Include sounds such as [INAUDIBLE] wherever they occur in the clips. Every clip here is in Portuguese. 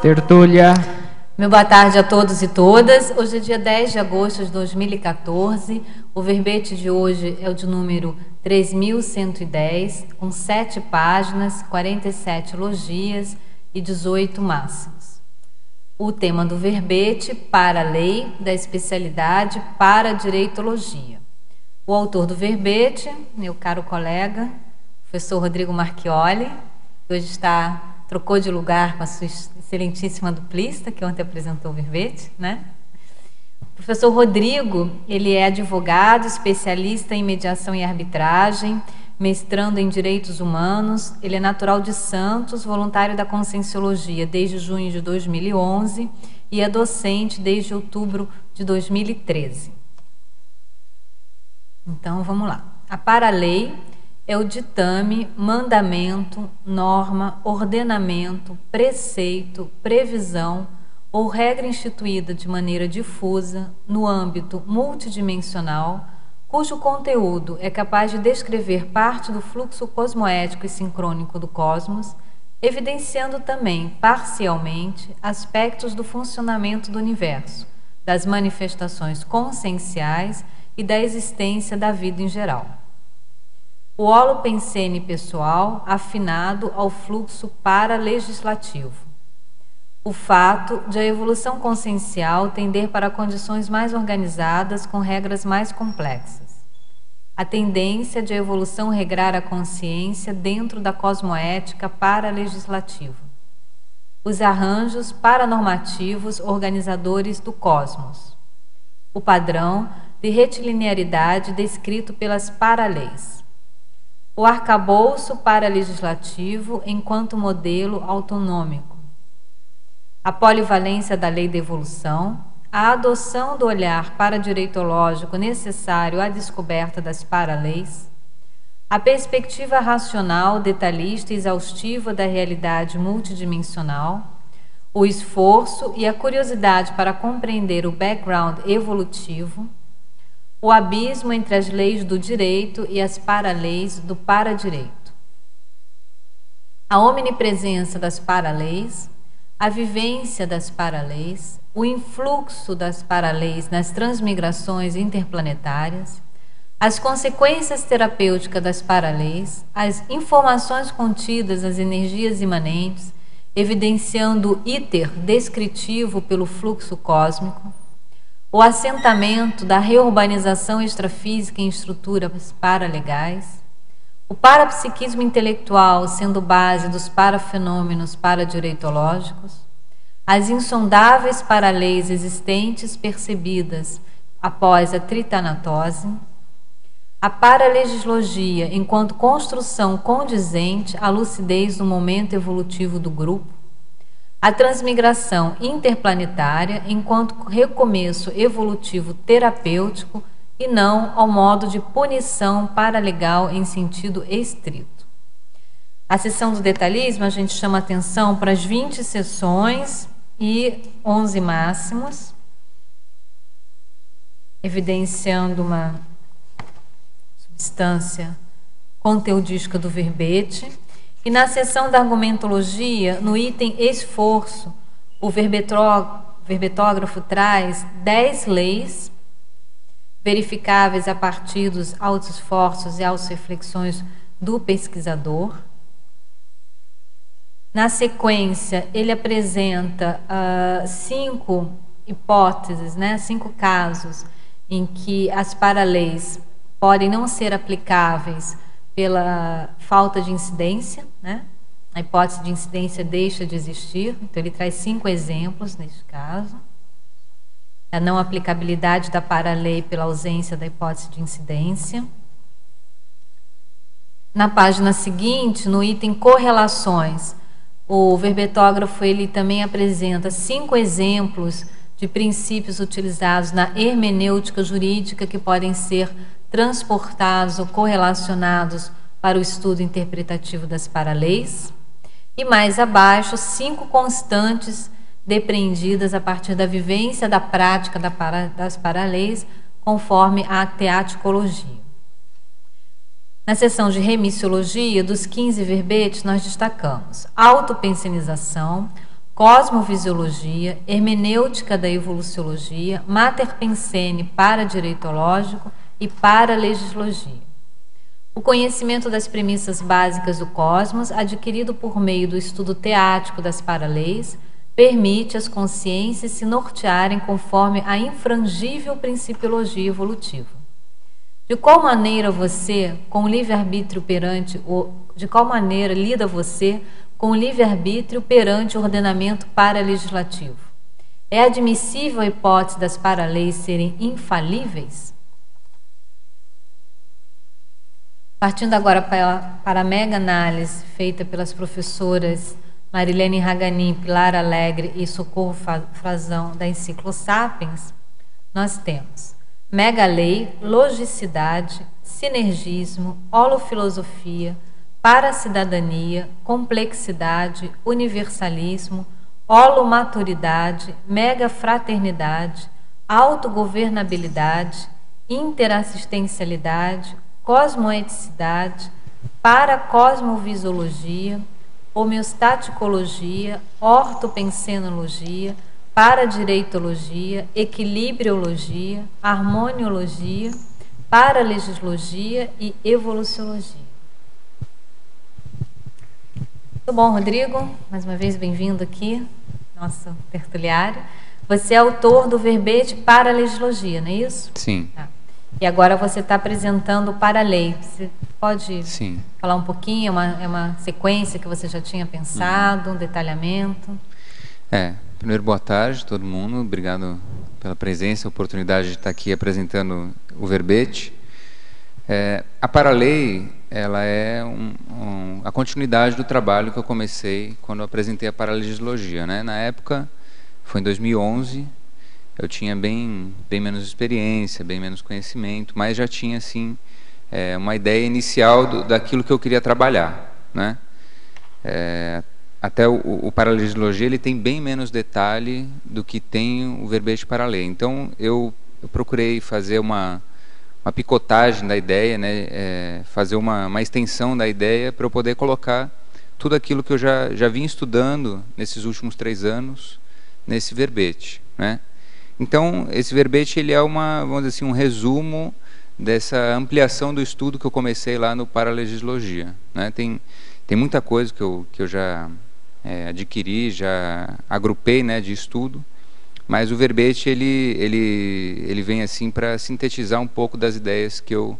Tertúlia. Meu boa tarde a todos e todas. Hoje é dia 10 de agosto de 2014. O verbete de hoje é o de número 3110, com 7 páginas, 47 elogias e 18 máximos. O tema do verbete para a lei da especialidade para a direitologia. O autor do verbete, meu caro colega, professor Rodrigo Marchioli, que hoje está trocou de lugar com a sua excelentíssima duplista, que ontem apresentou o verbete, né? O professor Rodrigo, ele é advogado, especialista em mediação e arbitragem, mestrando em direitos humanos. Ele é natural de Santos, voluntário da Conscienciologia desde junho de 2011 e é docente desde outubro de 2013. Então, vamos lá. A para-lei é o ditame, mandamento, norma, ordenamento, preceito, previsão ou regra instituída de maneira difusa no âmbito multidimensional, cujo conteúdo é capaz de descrever parte do fluxo cosmoético e sincrônico do cosmos, evidenciando também, parcialmente, aspectos do funcionamento do universo, das manifestações conscienciais e da existência da vida em geral o holopensene pessoal afinado ao fluxo para-legislativo. O fato de a evolução consciencial tender para condições mais organizadas com regras mais complexas. A tendência de a evolução regrar a consciência dentro da cosmoética para-legislativa. Os arranjos paranormativos organizadores do cosmos. O padrão de retilinearidade descrito pelas paraleis o arcabouço para-legislativo enquanto modelo autonômico, a polivalência da lei da evolução, a adoção do olhar para-direitológico necessário à descoberta das paraleis, a perspectiva racional, detalhista e exaustiva da realidade multidimensional, o esforço e a curiosidade para compreender o background evolutivo, o abismo entre as leis do direito e as paraleis do paradireito. A omnipresença das paraleis, a vivência das paraleis, o influxo das paraleis nas transmigrações interplanetárias, as consequências terapêuticas das paraleis, as informações contidas nas energias imanentes, evidenciando o íter descritivo pelo fluxo cósmico, o assentamento da reurbanização extrafísica em estruturas paralegais, o parapsiquismo intelectual sendo base dos parafenômenos paradireitológicos, as insondáveis paraleis existentes percebidas após a tritanatose, a paralegislogia enquanto construção condizente à lucidez do momento evolutivo do grupo, a transmigração interplanetária enquanto recomeço evolutivo terapêutico e não ao modo de punição paralegal em sentido estrito. A sessão do detalhismo, a gente chama atenção para as 20 sessões e 11 máximos, evidenciando uma substância conteudística do verbete e na seção da argumentologia, no item esforço, o verbetógrafo traz dez leis verificáveis a partir dos altos esforços e altas reflexões do pesquisador. Na sequência, ele apresenta uh, cinco hipóteses, né, cinco casos em que as paraleis podem não ser aplicáveis pela falta de incidência, né? A hipótese de incidência deixa de existir, então ele traz cinco exemplos neste caso. A não aplicabilidade da para-lei pela ausência da hipótese de incidência. Na página seguinte, no item correlações, o verbetógrafo ele também apresenta cinco exemplos de princípios utilizados na hermenêutica jurídica que podem ser transportados ou correlacionados para o estudo interpretativo das paraleis. E mais abaixo, cinco constantes depreendidas a partir da vivência da prática das paraleis, conforme a teaticologia. Na seção de remissiologia, dos 15 verbetes, nós destacamos autopensinização, cosmovisiologia, hermenêutica da evoluciologia, mater pensene para direitológico e para legislogia. O conhecimento das premissas básicas do cosmos, adquirido por meio do estudo teático das paraleis, permite às consciências se nortearem conforme a infrangível principiologia evolutiva. De qual maneira você, com o livre-arbítrio perante o de qual maneira lida você com o livre-arbítrio perante o ordenamento paralegislativo? É admissível a hipótese das paraleis serem infalíveis? Partindo agora para, a mega análise feita pelas professoras Marilene Raganin, Pilar Alegre e Socorro Frazão da Enciclo Sapiens, nós temos mega lei, logicidade, sinergismo, holofilosofia, para-cidadania, complexidade, universalismo, holomaturidade, mega-fraternidade, autogovernabilidade, interassistencialidade, cosmoeticidade, paracosmovisiologia, homeostaticologia, ortopensenologia, paradireitologia, equilibriologia, harmoniologia, paralegislogia e evoluciologia. Muito bom, Rodrigo. Mais uma vez, bem-vindo aqui, nosso tertuliário. Você é autor do verbete para a legislogia, não é isso? Sim. Tá. E agora você está apresentando para a lei. Você pode Sim. falar um pouquinho? É uma, é uma sequência que você já tinha pensado, um detalhamento? É. Primeiro, boa tarde a todo mundo. Obrigado pela presença, oportunidade de estar aqui apresentando o verbete. É, a Paralei ela é um, um, a continuidade do trabalho que eu comecei quando eu apresentei a Paralegislogia. Né? Na época, foi em 2011, eu tinha bem, bem menos experiência, bem menos conhecimento, mas já tinha assim é, uma ideia inicial do, daquilo que eu queria trabalhar. Né? É, até o, o Paralegislogia ele tem bem menos detalhe do que tem o verbete para lei. Então eu, eu procurei fazer uma uma picotagem da ideia, né, é, fazer uma, uma extensão da ideia para eu poder colocar tudo aquilo que eu já, já vim estudando nesses últimos três anos nesse verbete. Né? Então, esse verbete ele é uma, vamos dizer assim, um resumo dessa ampliação do estudo que eu comecei lá no Paralegislogia. Né? Tem, tem muita coisa que eu, que eu já é, adquiri, já agrupei né, de estudo, mas o verbete ele ele ele vem assim para sintetizar um pouco das ideias que eu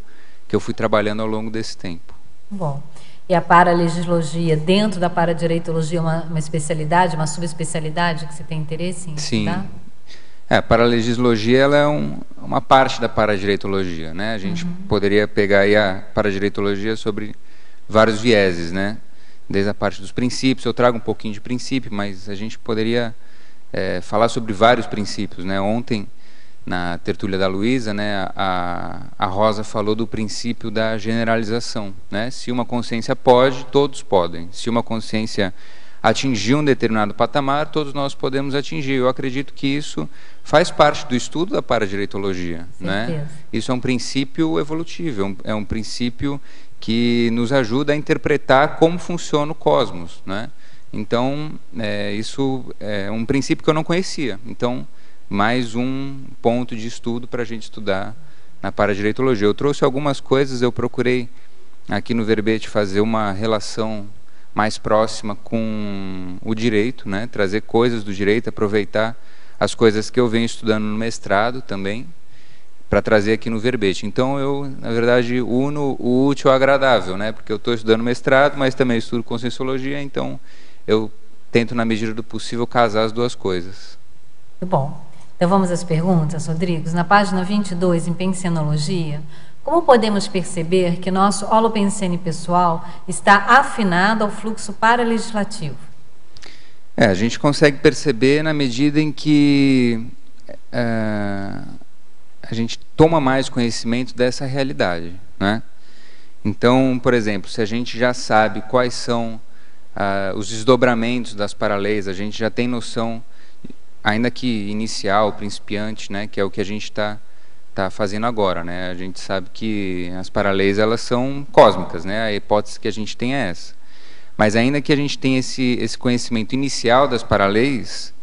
que eu fui trabalhando ao longo desse tempo. Bom. E a paralegislogia, dentro da paradireitologia, uma, uma especialidade, uma subespecialidade que você tem interesse em Sim. estudar? É, a paralegislogia ela é um, uma parte da paradireitologia, né? A gente uhum. poderia pegar aí a paradireitologia sobre vários vieses, né? Desde a parte dos princípios, eu trago um pouquinho de princípio, mas a gente poderia é, falar sobre vários princípios. Né? Ontem, na tertúlia da Luísa, né, a, a Rosa falou do princípio da generalização. Né? Se uma consciência pode, todos podem. Se uma consciência atingir um determinado patamar, todos nós podemos atingir. Eu acredito que isso faz parte do estudo da paradireitologia. Né? Isso é um princípio evolutivo, é um, é um princípio que nos ajuda a interpretar como funciona o cosmos. Né? Então, é, isso é um princípio que eu não conhecia. Então, mais um ponto de estudo para a gente estudar na paradireitologia. Eu trouxe algumas coisas, eu procurei aqui no verbete fazer uma relação mais próxima com o direito, né? trazer coisas do direito, aproveitar as coisas que eu venho estudando no mestrado também, para trazer aqui no verbete. Então eu, na verdade, uno o útil ao agradável, né? porque eu estou estudando mestrado, mas também estudo conscienciologia, então eu tento, na medida do possível, casar as duas coisas. Muito bom. Então vamos às perguntas, Rodrigues. Na página 22, em Pensenologia, como podemos perceber que nosso holopensene pessoal está afinado ao fluxo paralegislativo? É, a gente consegue perceber na medida em que é, a gente toma mais conhecimento dessa realidade, né? Então, por exemplo, se a gente já sabe quais são ah, os desdobramentos das paraleis, a gente já tem noção, ainda que inicial, principiante, né, que é o que a gente está tá fazendo agora. Né? A gente sabe que as paraleis elas são cósmicas, né? a hipótese que a gente tem é essa. Mas ainda que a gente tenha esse, esse conhecimento inicial das paraleis,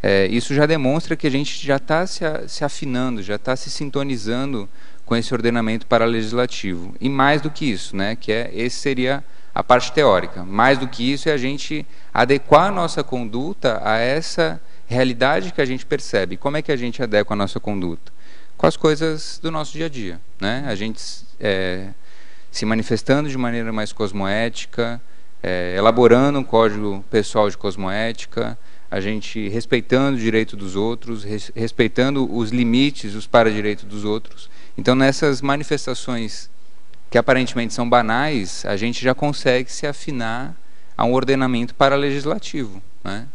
é, isso já demonstra que a gente já está se, se afinando, já está se sintonizando com esse ordenamento paralegislativo. E mais do que isso, né, que é, esse seria a parte teórica. Mais do que isso é a gente adequar a nossa conduta a essa realidade que a gente percebe. Como é que a gente adequa a nossa conduta? Com as coisas do nosso dia a dia. Né? A gente é, se manifestando de maneira mais cosmoética, é, elaborando um código pessoal de cosmoética, a gente respeitando o direito dos outros, res, respeitando os limites, os para-direitos dos outros. Então, nessas manifestações que aparentemente são banais, a gente já consegue se afinar a um ordenamento para-legislativo. Né?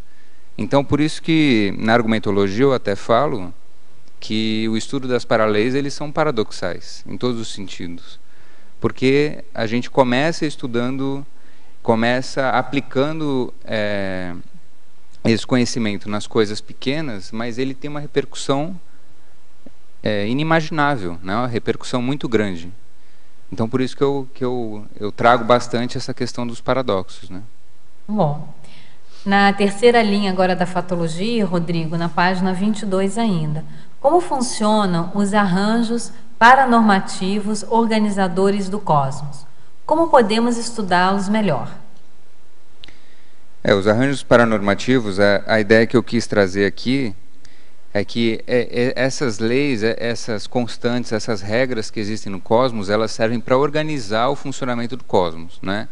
Então, por isso que na argumentologia eu até falo que o estudo das paraleis eles são paradoxais em todos os sentidos, porque a gente começa estudando, começa aplicando é, esse conhecimento nas coisas pequenas, mas ele tem uma repercussão é, inimaginável, né? uma repercussão muito grande. Então, por isso que eu, que eu, eu trago bastante essa questão dos paradoxos. Né? Bom, na terceira linha agora da fatologia, Rodrigo, na página 22 ainda. Como funcionam os arranjos paranormativos organizadores do cosmos? Como podemos estudá-los melhor? É, os arranjos paranormativos, a, a ideia que eu quis trazer aqui é que é, é, essas leis, é, essas constantes, essas regras que existem no cosmos, elas servem para organizar o funcionamento do cosmos, né?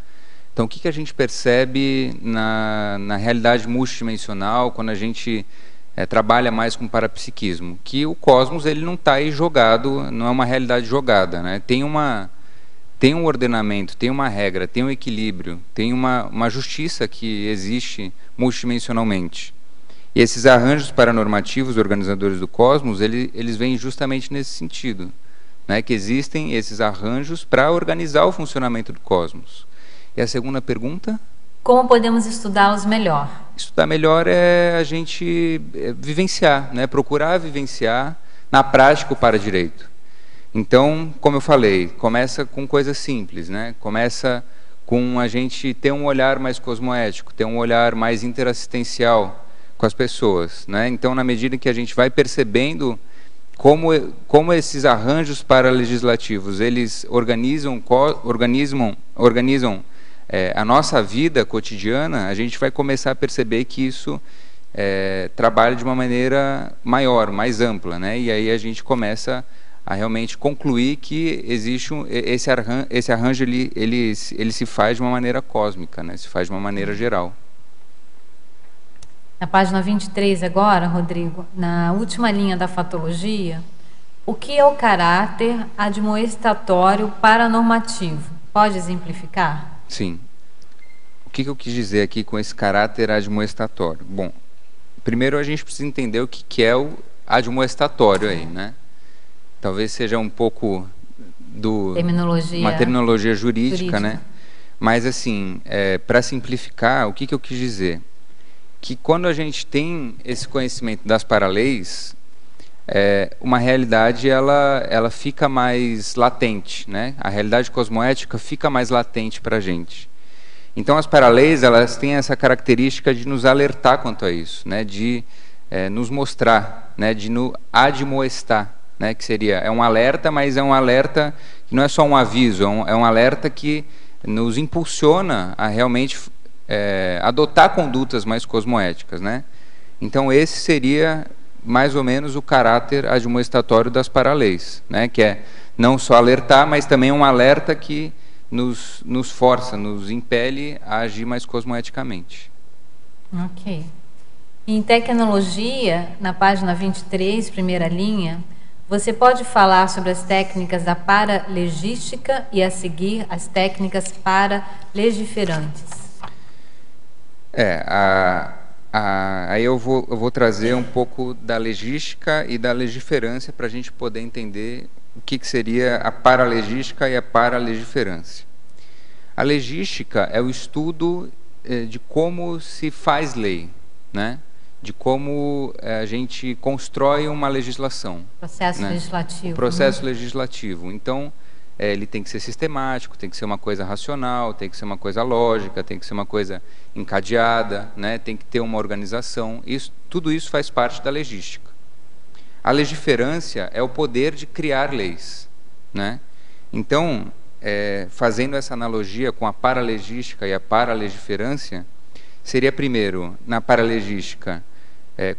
Então, o que, que a gente percebe na, na realidade multidimensional quando a gente é, trabalha mais com parapsiquismo? Que o cosmos ele não está aí jogado, não é uma realidade jogada. Né? Tem, uma, tem um ordenamento, tem uma regra, tem um equilíbrio, tem uma, uma justiça que existe multidimensionalmente. E esses arranjos paranormativos, organizadores do cosmos, ele, eles vêm justamente nesse sentido. Né? Que existem esses arranjos para organizar o funcionamento do cosmos. E a segunda pergunta? Como podemos estudá-los melhor? Estudar melhor é a gente é, vivenciar, né? procurar vivenciar na prática o para-direito. Então, como eu falei, começa com coisas simples, né? começa com a gente ter um olhar mais cosmoético, ter um olhar mais interassistencial com as pessoas. Né? Então, na medida que a gente vai percebendo como, como esses arranjos para legislativos eles organizam, organizam, organizam é, a nossa vida cotidiana, a gente vai começar a perceber que isso é, trabalha de uma maneira maior, mais ampla, né? E aí a gente começa realmente concluir que existe um, esse arranjo, esse arranjo ele, ele, ele se faz de uma maneira cósmica, né? Se faz de uma maneira geral. Na página 23 agora, Rodrigo, na última linha da fatologia, o que é o caráter admoestatório paranormativo? Pode exemplificar? Sim. O que, que eu quis dizer aqui com esse caráter admoestatório? Bom, primeiro a gente precisa entender o que, que é o admoestatório aí, né? Talvez seja um pouco do terminologia uma terminologia jurídica, jurídica. né? Mas assim, é, para simplificar, o que, que eu quis dizer? Que quando a gente tem esse conhecimento das paraleis, é, uma realidade ela, ela fica mais latente, né? A realidade cosmoética fica mais latente para a gente. Então as paraleis elas têm essa característica de nos alertar quanto a isso, né? De é, nos mostrar, né? De nos admoestar, né? Que seria é um alerta, mas é um alerta que não é só um aviso, é um, é um alerta que nos impulsiona a realmente é, adotar condutas mais cosmoéticas, né? Então esse seria mais ou menos o caráter admoestatório das paraleis, né? que é não só alertar, mas também um alerta que nos, nos força, nos impele a agir mais cosmoeticamente. Ok. Em tecnologia, na página 23, primeira linha, você pode falar sobre as técnicas da paralegística e a seguir as técnicas paralegiferantes. É, a, ah, aí eu vou, eu vou trazer um pouco da legística e da legiferância para a gente poder entender o que, que seria a paralegística e a paralegiferância. A legística é o estudo eh, de como se faz lei, né? De como eh, a gente constrói uma legislação. Processo né? legislativo. O processo né? legislativo. Então, é, ele tem que ser sistemático, tem que ser uma coisa racional, tem que ser uma coisa lógica, tem que ser uma coisa encadeada, né? tem que ter uma organização. Isso, tudo isso faz parte da legística. A legiferância é o poder de criar leis. Né? Então, é, fazendo essa analogia com a paralegística e a paralegiferância, seria primeiro, na paralegística, é,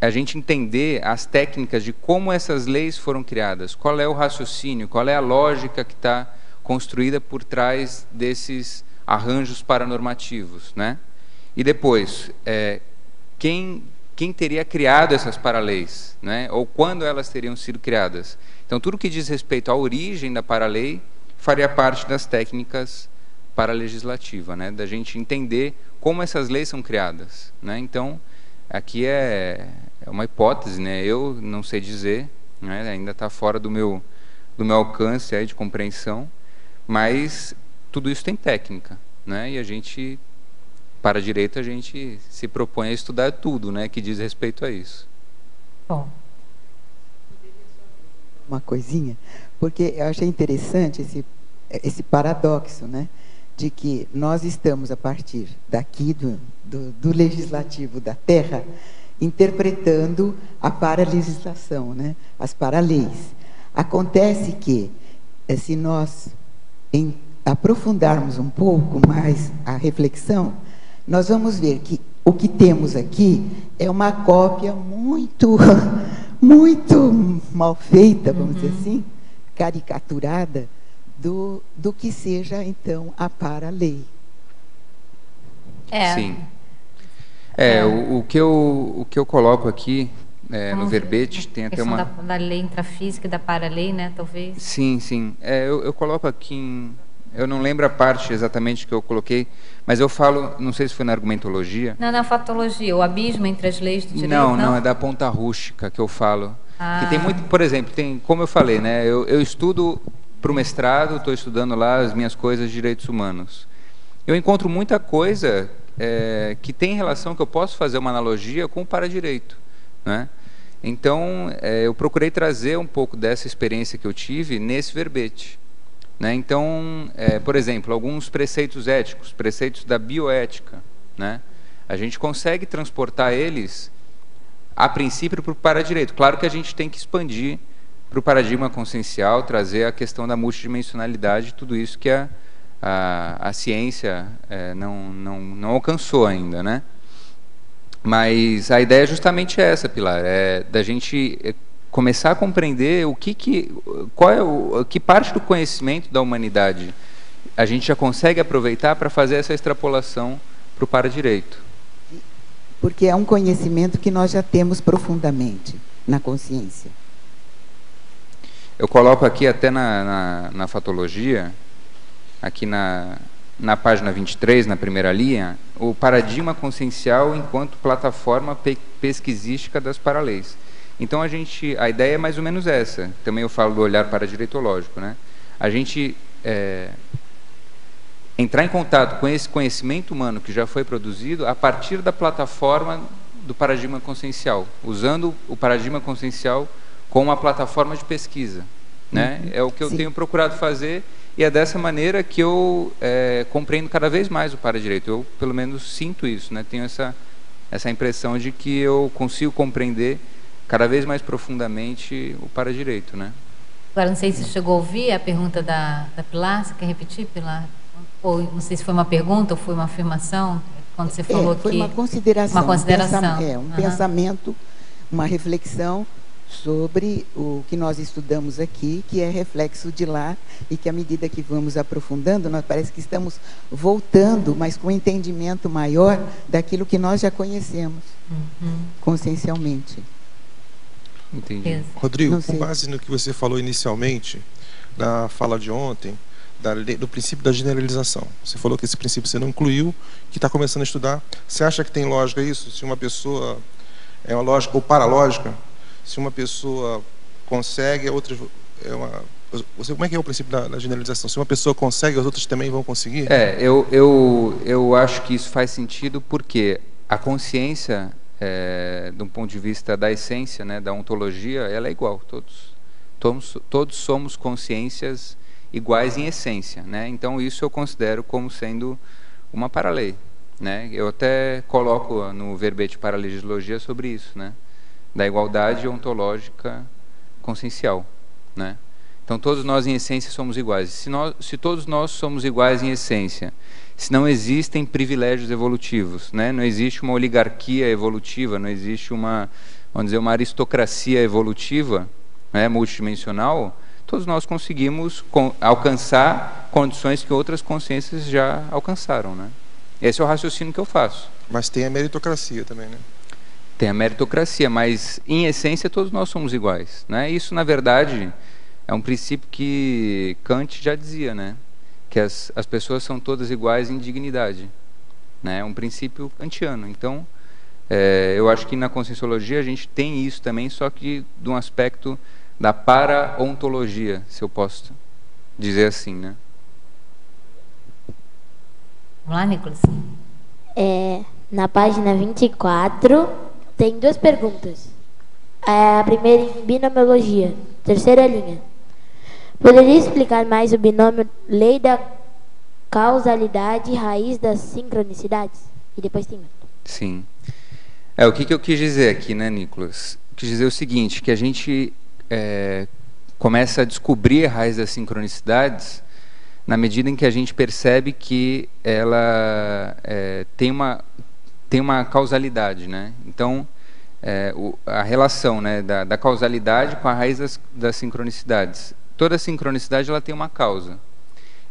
a gente entender as técnicas de como essas leis foram criadas, qual é o raciocínio, qual é a lógica que está construída por trás desses arranjos paranormativos, né? E depois, é, quem quem teria criado essas paraleis, né? Ou quando elas teriam sido criadas? Então, tudo que diz respeito à origem da paralei faria parte das técnicas paralegislativa, né? Da gente entender como essas leis são criadas, né? Então, aqui é é uma hipótese, né? Eu não sei dizer, né? ainda está fora do meu do meu alcance aí de compreensão, mas tudo isso tem técnica, né? E a gente para a direita a gente se propõe a estudar tudo, né? Que diz respeito a isso. Bom. Uma coisinha, porque eu achei interessante esse esse paradoxo, né? De que nós estamos a partir daqui do, do, do legislativo da Terra interpretando a paralegislação, né? as paraleis. Acontece que, eh, se nós aprofundarmos um pouco mais a reflexão, nós vamos ver que o que temos aqui é uma cópia muito, [LAUGHS] muito mal feita, vamos uhum. dizer assim, caricaturada, do, do que seja, então, a para-lei. É. Sim. É, é. O, o, que eu, o que eu coloco aqui é, no verbete tem até uma... Da, da lei intrafísica e da paralei, né, talvez? Sim, sim. É, eu, eu coloco aqui em... Eu não lembro a parte exatamente que eu coloquei, mas eu falo, não sei se foi na argumentologia. Não, na fatologia, o abismo entre as leis do direito. Não, não, não é da ponta rústica que eu falo. Ah. Que tem muito, por exemplo, tem, como eu falei, né, eu, eu estudo para o mestrado, estou estudando lá as minhas coisas de direitos humanos. Eu encontro muita coisa é, que tem relação, que eu posso fazer uma analogia com o para-direito. Né? Então, é, eu procurei trazer um pouco dessa experiência que eu tive nesse verbete. Né? Então, é, por exemplo, alguns preceitos éticos, preceitos da bioética, né? a gente consegue transportar eles, a princípio, para o para-direito. Claro que a gente tem que expandir para o paradigma consciencial, trazer a questão da multidimensionalidade, tudo isso que a a, a ciência é, não, não, não alcançou ainda, né? Mas a ideia é justamente essa, Pilar, é da gente é, começar a compreender o que, que qual é o que parte do conhecimento da humanidade a gente já consegue aproveitar para fazer essa extrapolação para o para-direito. Porque é um conhecimento que nós já temos profundamente na consciência. Eu coloco aqui até na, na, na fatologia aqui na, na página 23, na primeira linha, o paradigma consciencial enquanto plataforma pe pesquisística das paraleis. Então a gente, a ideia é mais ou menos essa. Também eu falo do olhar paradireitológico, né? A gente é, entrar em contato com esse conhecimento humano que já foi produzido a partir da plataforma do paradigma consciencial, usando o paradigma consciencial como uma plataforma de pesquisa, né? Uhum. É o que eu Sim. tenho procurado fazer e é dessa maneira que eu é, compreendo cada vez mais o para-direito. Eu, pelo menos, sinto isso, né? tenho essa, essa impressão de que eu consigo compreender cada vez mais profundamente o para-direito. Né? Agora, não sei se chegou a ouvir a pergunta da, da Pilar, você quer repetir, Pilar? Ou não sei se foi uma pergunta ou foi uma afirmação, quando você falou é, foi que... uma consideração. Uma consideração. Um é, um uhum. pensamento, uma reflexão sobre o que nós estudamos aqui, que é reflexo de lá, e que à medida que vamos aprofundando, nós parece que estamos voltando, mas com um entendimento maior daquilo que nós já conhecemos uhum. consciencialmente. Entendi. Rodrigo, com base no que você falou inicialmente, na fala de ontem, da, do princípio da generalização. Você falou que esse princípio você não incluiu, que está começando a estudar. Você acha que tem lógica isso? Se uma pessoa é uma lógica ou paralógica, se uma pessoa consegue, a outra é uma você, como é que é o princípio da, da, generalização? Se uma pessoa consegue, as outras também vão conseguir? É, eu, eu, eu acho que isso faz sentido porque a consciência, é, de um ponto de vista da essência, né, da ontologia, ela é igual. Todos, todos, todos somos consciências iguais em essência, né? Então isso eu considero como sendo uma paralei, né? Eu até coloco no verbete para a legislogia sobre isso, né? Da igualdade ontológica consciencial, né? Então todos nós em essência somos iguais. Se, nós, se todos nós somos iguais em essência, se não existem privilégios evolutivos, né? Não existe uma oligarquia evolutiva, não existe uma, vamos dizer, uma aristocracia evolutiva, né, multidimensional, todos nós conseguimos alcançar condições que outras consciências já alcançaram, né? Esse é o raciocínio que eu faço. Mas tem a meritocracia também, né? Tem a meritocracia, mas em essência todos nós somos iguais, né? Isso na verdade é um princípio que Kant já dizia, né? Que as, as pessoas são todas iguais em dignidade, né? É um princípio kantiano. Então, é, eu acho que na conscienciologia a gente tem isso também, só que de um aspecto da para-ontologia, se eu posso dizer assim, né? Vamos lá, Nicolas. É, na página 24, tem duas perguntas. A primeira em binomiologia, terceira linha. Poderia explicar mais o binômio lei da causalidade raiz das sincronicidades? E depois tem. Sim. É, o que, que eu quis dizer aqui, né, Nicolas? Quis dizer o seguinte, que a gente é, começa a descobrir a raiz das sincronicidades na medida em que a gente percebe que ela é, tem, uma, tem uma causalidade. Né? Então, é, o, a relação né, da, da, causalidade com a raiz das, das sincronicidades. Toda sincronicidade ela tem uma causa.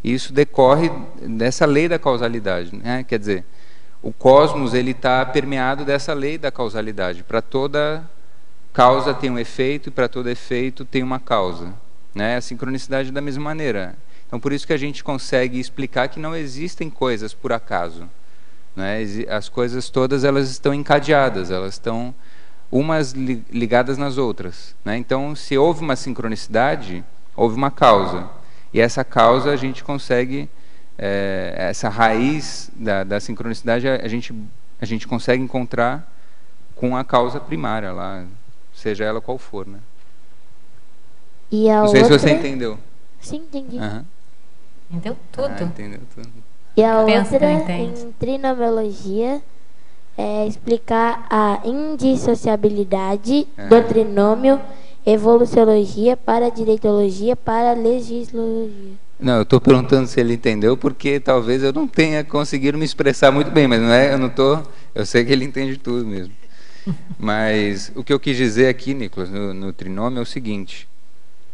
E isso decorre dessa lei da causalidade. Né? Quer dizer, o cosmos ele está permeado dessa lei da causalidade. Para toda causa tem um efeito e para todo efeito tem uma causa. Né? A sincronicidade da mesma maneira. Então, por isso que a gente consegue explicar que não existem coisas por acaso. Né? As coisas todas elas estão encadeadas, elas estão umas ligadas nas outras. Né? Então, se houve uma sincronicidade, houve uma causa. E essa causa a gente consegue, é, essa raiz da, da sincronicidade a gente, a gente consegue encontrar com a causa primária lá, seja ela qual for, né? E a Não sei outra... se você entendeu. Sim, entendi. Uhum. Entendeu tudo. Ah, entendeu tudo. E a Pensa outra, em trinomiologia, é explicar a indissociabilidade É. do trinômio, evoluciologia, para direitologia, para legislologia. Não, eu estou perguntando se ele entendeu, porque talvez eu não tenha conseguido me expressar muito bem, mas não é, eu não tô, eu sei que ele entende tudo mesmo. [LAUGHS] Mas o que eu quis dizer aqui, Nicolas, no, no trinômio é o seguinte,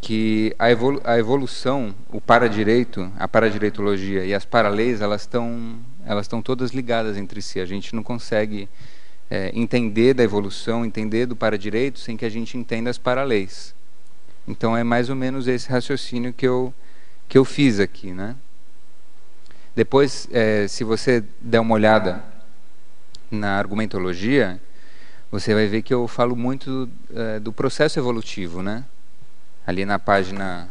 que a, evolu a evolução, o paradireito, a paradireitologia e as paraleis, elas estão elas estão todas ligadas entre si. A gente não consegue é, entender da evolução, entender do paradireito, sem que a gente entenda as paraleis. Então é mais ou menos esse raciocínio que eu que eu fiz aqui, né? Depois, é, se você der uma olhada na argumentologia, você vai ver que eu falo muito é, do processo evolutivo, né? Ali na página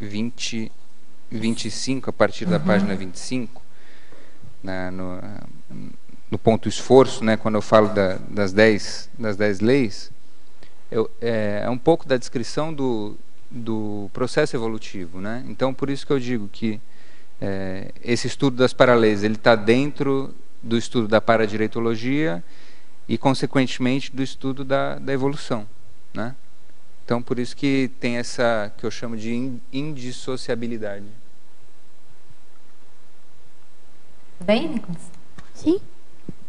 20, 25, a partir da página 25, na, no, no ponto esforço, né, quando eu falo da, das, 10, das dez leis, eu, é, é um pouco da descrição do, do processo evolutivo. Né? Então, por isso que eu digo que é, esse estudo das paraleis ele está dentro do estudo da paradireitologia e, consequentemente, do estudo da, da evolução. Né? Então, por isso que tem essa que eu chamo de indissociabilidade. Tudo bem, Nicolas? Sim?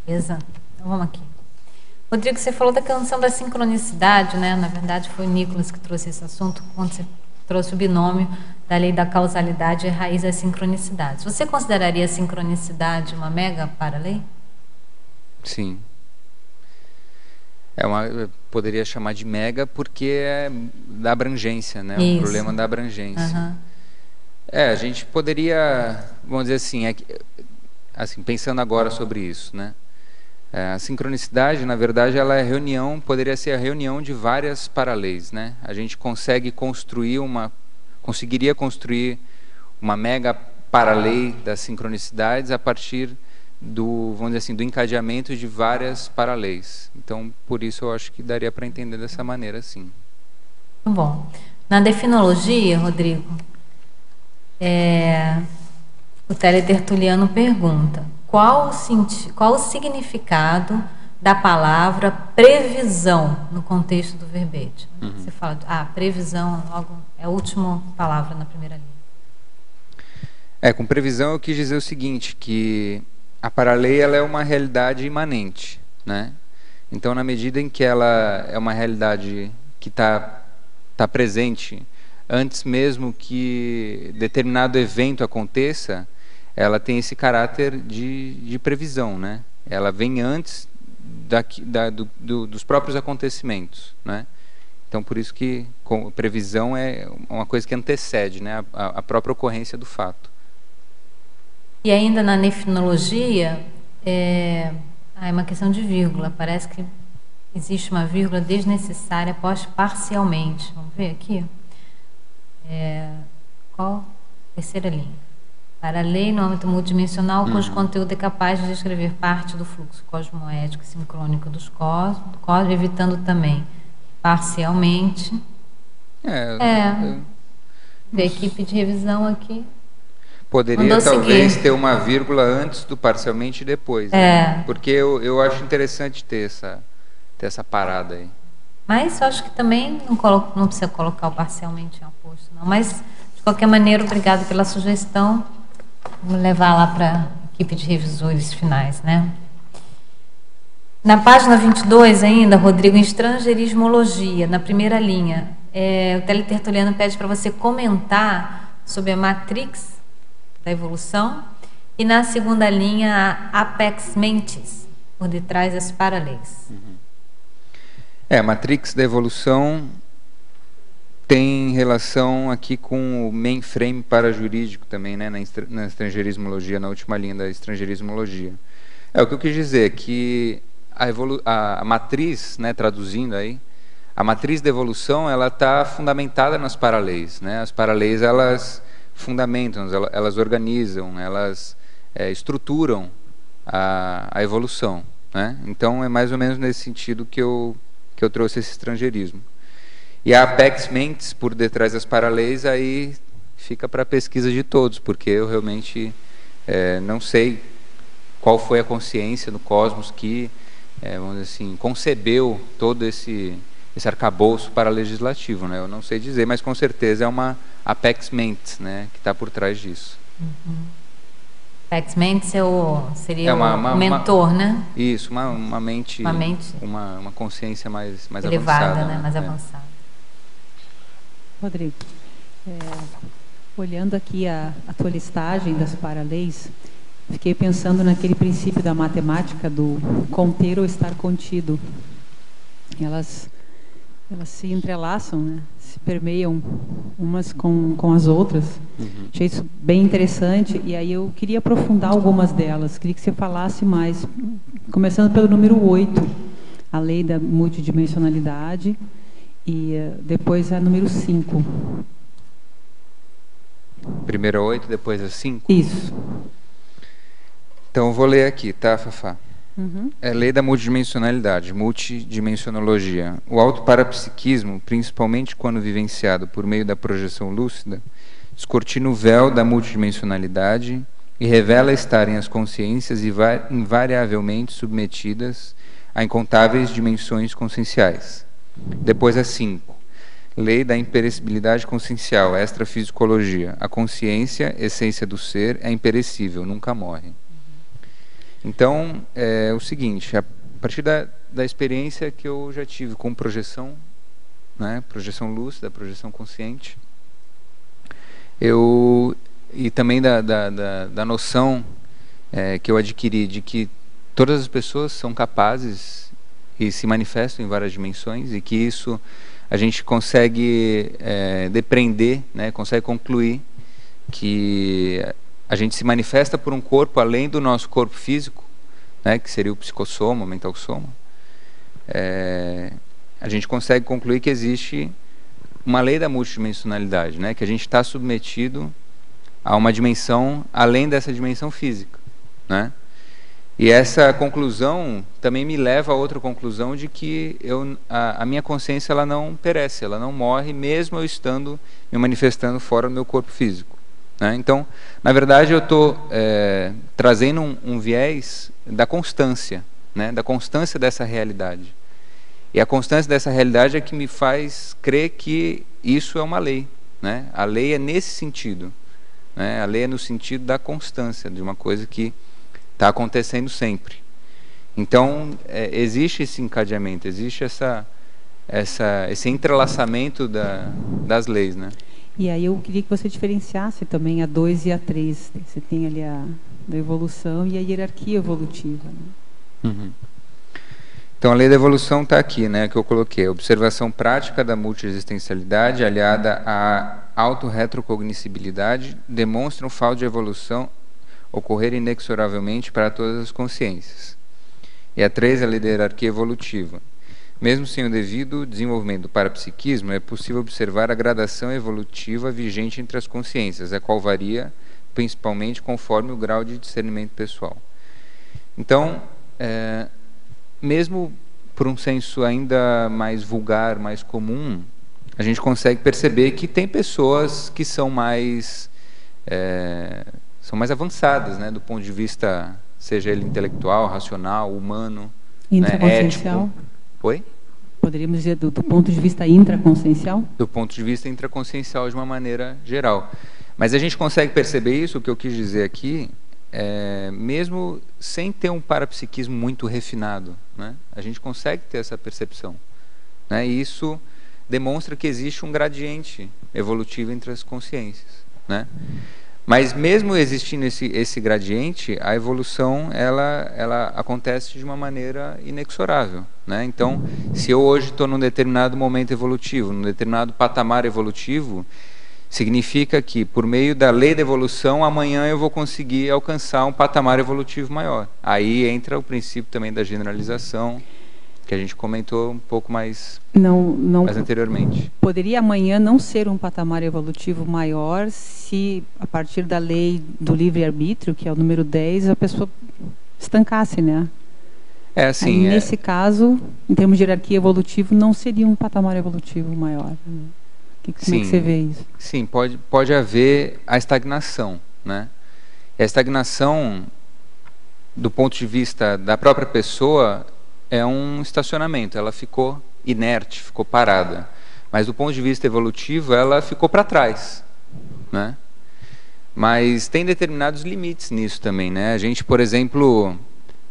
Beleza. Então vamos aqui. Rodrigo, você falou da canção da sincronicidade, né? Na verdade, foi o Nicolas que trouxe esse assunto, quando você trouxe o binômio da lei da causalidade e raiz das sincronicidades. Você consideraria a sincronicidade uma mega paralei? Sim. É uma, poderia chamar de mega porque é da abrangência, né? Isso. O problema da abrangência. Aham. É, a gente poderia, vamos dizer assim, é assim pensando agora sobre isso, né? É, a sincronicidade, na verdade, ela é reunião, poderia ser a reunião de várias paraleis, né? A gente consegue construir uma, conseguiria construir uma mega paralei das sincronicidades a partir do, vamos dizer assim, do encadeamento de várias paraleis. Então, por isso eu acho que daria para entender dessa maneira, sim. Muito bom. Na definologia, Rodrigo, É, o teletertuliano pergunta: qual o, qual o significado da palavra previsão no contexto do verbete? Uhum. Você fala, ah, previsão logo, é a última palavra na primeira linha. É, com previsão eu quis dizer o seguinte, que a paralei ela é uma realidade imanente, né? Então, na medida em que ela é uma realidade que está tá presente antes mesmo que determinado evento aconteça, ela tem esse caráter de, de previsão, né? Ela vem antes daqui, da, do, do, dos próprios acontecimentos, né? Então, por isso que previsão é uma coisa que antecede né, a, a própria ocorrência do fato. E ainda na nefnologia, é, ah, é uma questão de vírgula. Parece que existe uma vírgula desnecessária após parcialmente. Vamos ver aqui? É, qual? Terceira linha para a lei no âmbito multidimensional, cujo uhum. conteúdo é capaz de descrever parte do fluxo cosmoético e sincrônico dos cosmos, evitando também parcialmente. É. é. Eu... A equipe de revisão aqui. Poderia talvez seguir. ter uma vírgula antes do parcialmente e depois. Né? É. Né? Porque eu, eu acho interessante ter essa, ter essa parada aí. Mas eu acho que também não, colo, não precisa colocar o parcialmente em oposto, não. Mas, de qualquer maneira, obrigado pela sugestão. Vamos levar lá para a equipe de revisores finais, né? Na página 22 ainda, Rodrigo, em estrangeirismologia, na primeira linha, é, o teletertuliano pede para você comentar sobre a matrix da evolução e na segunda linha, a apex mentis, por detrás das paraleis. Uhum. É, a matrix da evolução tem relação aqui com o mainframe para jurídico também, né, na, na estrangeirismologia, na última linha da estrangeirismologia. É o que eu quis dizer, que a, a, a matriz, né, traduzindo aí, a matriz da evolução ela está fundamentada nas paraleis, né? As paraleis elas fundamentam, elas, organizam, elas é, estruturam a, a evolução, né? Então é mais ou menos nesse sentido que eu que eu trouxe esse estrangeirismo. E a Apex Mentes, por detrás das paraleis, aí fica para a pesquisa de todos, porque eu realmente é, não sei qual foi a consciência no cosmos que, é, vamos dizer assim, concebeu todo esse, esse arcabouço para legislativo. Né? Eu não sei dizer, mas com certeza é uma Apex Mentes né, que está por trás disso. Uhum. Apex Mentes é o, seria é uma, uma, o mentor, uma, né? Isso, uma, uma mente, uma, mente uma, uma consciência mais, mais elevada, avançada. Né? Mais é. avançada. Rodrigo, é, olhando aqui a, a tua listagem das paraleis, fiquei pensando naquele princípio da matemática do conter ou estar contido. Elas, elas se entrelaçam, né? se permeiam umas com, com as outras. Uhum. Achei isso bem interessante e aí eu queria aprofundar algumas delas. Queria que você falasse mais, começando pelo número 8, a lei da multidimensionalidade e uh, depois a número 5. Primeiro a 8, depois a 5? Isso. Então, vou ler aqui, tá, Fafá? Uhum. É lei da multidimensionalidade, multidimensionologia. O autoparapsiquismo, principalmente quando vivenciado por meio da projeção lúcida, descortina o véu da multidimensionalidade e revela estarem as consciências invariavelmente submetidas a incontáveis dimensões conscienciais. Depois a 5. Lei da imperecibilidade consciencial, extrafisicologia. A consciência, essência do ser, é imperecível, nunca morre. Então, é o seguinte, a partir da, da experiência que eu já tive com projeção, né, projeção lúcida, projeção consciente, eu e também da, da, da, da noção é, que eu adquiri de que todas as pessoas são capazes e se manifestam em várias dimensões e que isso a gente consegue é, depreender, né, consegue concluir que a gente se manifesta por um corpo além do nosso corpo físico, né, que seria o psicossoma, o mental soma. É, a gente consegue concluir que existe uma lei da multidimensionalidade, né, que a gente está submetido a uma dimensão além dessa dimensão física, né? E essa conclusão também me leva a outra conclusão de que eu, a, a, minha consciência ela não perece, ela não morre, mesmo eu estando me manifestando fora do meu corpo físico. Né? Então, na verdade, eu estou é, trazendo um, um, viés da constância, né? da constância dessa realidade. E a constância dessa realidade é que me faz crer que isso é uma lei. Né? A lei é nesse sentido. Né? A lei é no sentido da constância, de uma coisa que está acontecendo sempre. Então, é, existe esse encadeamento, existe essa, essa, esse entrelaçamento da, das leis. Né? E aí eu queria que você diferenciasse também a 2 e a 3. Você tem ali a evolução e a hierarquia evolutiva. Né? Uhum. Então a lei da evolução está aqui, né, que eu coloquei. Observação prática da multiexistencialidade aliada à autorretrocognoscibilidade demonstra um fato de evolução ocorrer inexoravelmente para todas as consciências. E a 3, a lei da hierarquia evolutiva. Mesmo sem o devido desenvolvimento do parapsiquismo, é possível observar a gradação evolutiva vigente entre as consciências, a qual varia principalmente conforme o grau de discernimento pessoal. Então, é, mesmo por um senso ainda mais vulgar, mais comum, a gente consegue perceber que tem pessoas que são mais é, são mais avançadas, né, do ponto de vista seja ele intelectual, racional, humano, né, ético. Oi? Poderíamos dizer do, do, ponto de vista intraconsciencial? Do ponto de vista intraconsciencial, de uma maneira geral. Mas a gente consegue perceber isso, o que eu quis dizer aqui, é, mesmo sem ter um parapsiquismo muito refinado. Né? A gente consegue ter essa percepção. Né? E isso demonstra que existe um gradiente evolutivo entre as consciências. Né? Mas mesmo existindo esse, esse gradiente, a evolução ela, ela acontece de uma maneira inexorável. Né? Então, se eu hoje estou num determinado momento evolutivo, num determinado patamar evolutivo, significa que por meio da lei da evolução, amanhã eu vou conseguir alcançar um patamar evolutivo maior. Aí entra o princípio também da generalização que a gente comentou um pouco mais, não, não mais anteriormente. Poderia amanhã não ser um patamar evolutivo maior se, a partir da lei do livre-arbítrio, que é o número 10, a pessoa estancasse, né? É, assim, Aí, é... Nesse caso, em termos de hierarquia evolutiva, não seria um patamar evolutivo maior. Né? Que, como sim, é que você vê isso? Sim, pode, pode haver a estagnação, né? E a estagnação, do ponto de vista da própria pessoa, é um estacionamento. Ela ficou inerte, ficou parada. Mas do ponto de vista evolutivo, ela ficou para trás, né? Mas tem determinados limites nisso também, né? A gente, por exemplo,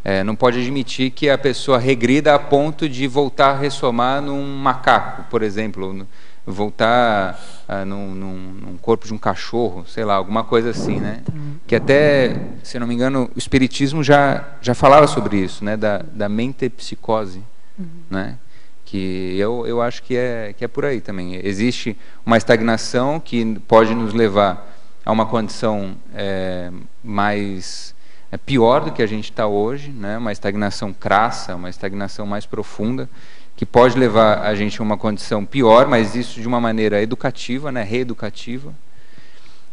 é, não pode admitir que a pessoa regrida a ponto de voltar a ressomar num macaco, por exemplo, voltar ah, num, num, num, corpo de um cachorro, sei lá, alguma coisa assim, né? Tá. Que até, se não me engano, o espiritismo já já falava sobre isso, né? Da, da mente psicose, uhum. né? Que eu, eu acho que é que é por aí também. Existe uma estagnação que pode nos levar a uma condição é, mais é, pior do que a gente está hoje, né? Uma estagnação crassa, uma estagnação mais profunda que pode levar a gente a uma condição pior, mas isso de uma maneira educativa, né, reeducativa.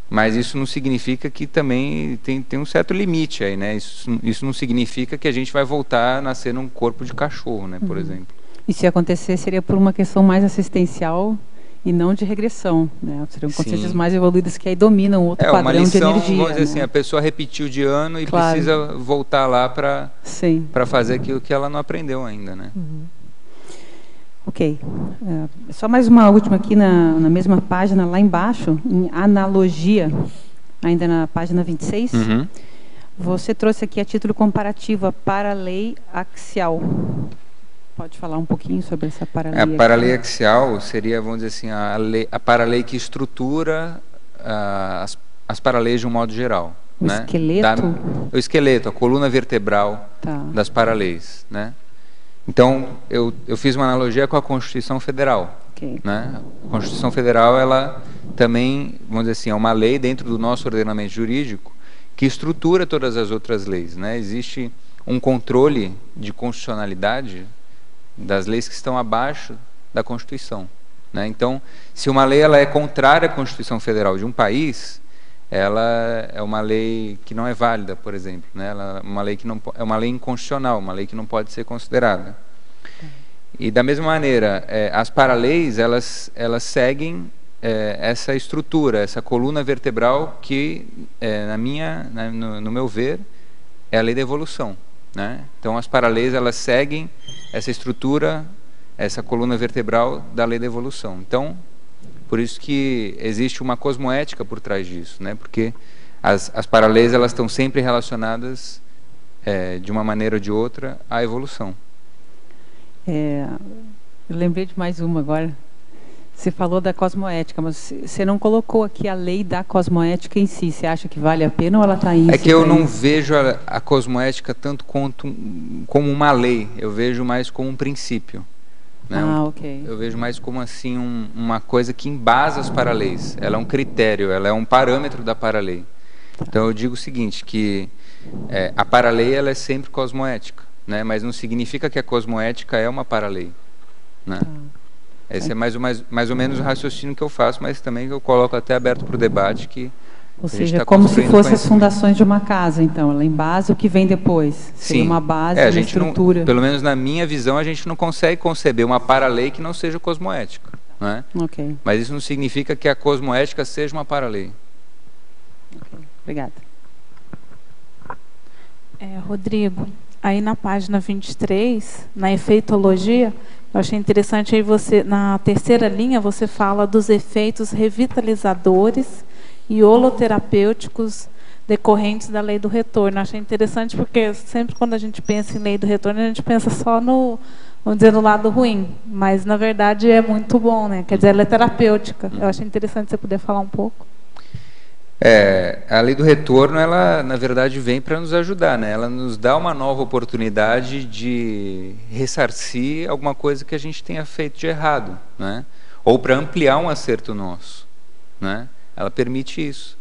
Mas isso não significa que também tem, tem um certo limite aí, né? Isso, isso não significa que a gente vai voltar a nascer num corpo de cachorro, né, por uhum. exemplo. E se acontecer, seria por uma questão mais assistencial e não de regressão, né? Seriam consciências mais evoluídas que aí dominam outro é, padrão lição, de energia. Vamos dizer né? assim, a pessoa repetiu de ano e claro. precisa voltar lá para para fazer aquilo que ela não aprendeu ainda, né? Uhum. Ok. É, só mais uma última aqui na, na mesma página, lá embaixo, em analogia, ainda na página 26. Uhum. Você trouxe aqui a título comparativo a paralei axial. Pode falar um pouquinho sobre essa paralei é, A paralei axial seria, vamos dizer assim, a, lei, a paralei que estrutura uh, as, as paraleis de um modo geral. O né? esqueleto? Da, o esqueleto, a coluna vertebral tá. das paraleis. Né? Então, eu, eu fiz uma analogia com a Constituição Federal. Okay. Né? A Constituição Federal, ela também, vamos dizer assim, é uma lei dentro do nosso ordenamento jurídico que estrutura todas as outras leis. Né? Existe um controle de constitucionalidade das leis que estão abaixo da Constituição. Né? Então, se uma lei ela é contrária à Constituição Federal de um país, ela é uma lei que não é válida, por exemplo, né? Ela é uma lei que não é uma lei inconstitucional, uma lei que não pode ser considerada. E da mesma maneira, é, as paraleis elas elas seguem é, essa estrutura, essa coluna vertebral que, é, na minha, na, no, no, meu ver, é a lei da evolução. Né? Então, as paraleis elas seguem essa estrutura, essa coluna vertebral da lei da evolução. Então, por isso que existe uma cosmoética por trás disso, né? porque as, as paraleis elas estão sempre relacionadas, é, de uma maneira ou de outra, à evolução. É, eu lembrei de mais uma agora. Você falou da cosmoética, mas você não colocou aqui a lei da cosmoética em si. Você acha que vale a pena ou ela está aí? É que eu não vejo a, a cosmoética tanto quanto, como uma lei. Eu vejo mais como um princípio. Né? Ah, ok. Eu vejo mais como assim um, uma coisa que embasa as paraleis. Ela é um critério, ela é um parâmetro da paralei. Tá. Então eu digo o seguinte, que é, a paralei ela é sempre cosmoética, né? mas não significa que a cosmoética é uma paralei. Né? Tá. Esse é mais, mais, mais ou menos o raciocínio que eu faço, mas também eu coloco até aberto para o debate que ou seja, tá como se fossem as fundações de uma casa, então, ela embasa o que vem depois. Sim. uma base, é, a gente estrutura. Não, pelo menos na minha visão, a gente não consegue conceber uma paralei que não seja cosmoética. Não é? okay. Mas isso não significa que a cosmoética seja uma paralei. Okay. Obrigada. É, Rodrigo, aí na página 23, na efeitologia, eu achei interessante aí você, na terceira linha, você fala dos efeitos revitalizadores e holoterapêuticos decorrentes da lei do retorno. Achei interessante porque sempre quando a gente pensa em lei do retorno, a gente pensa só no, vamos dizer, no lado ruim, mas na verdade é muito bom, né? Quer dizer, ela é terapêutica. Eu achei interessante você poder falar um pouco. É, a lei do retorno, ela na verdade vem para nos ajudar, né? Ela nos dá uma nova oportunidade de ressarcir alguma coisa que a gente tenha feito de errado, né? Ou para ampliar um acerto nosso, né? Ela permite isso.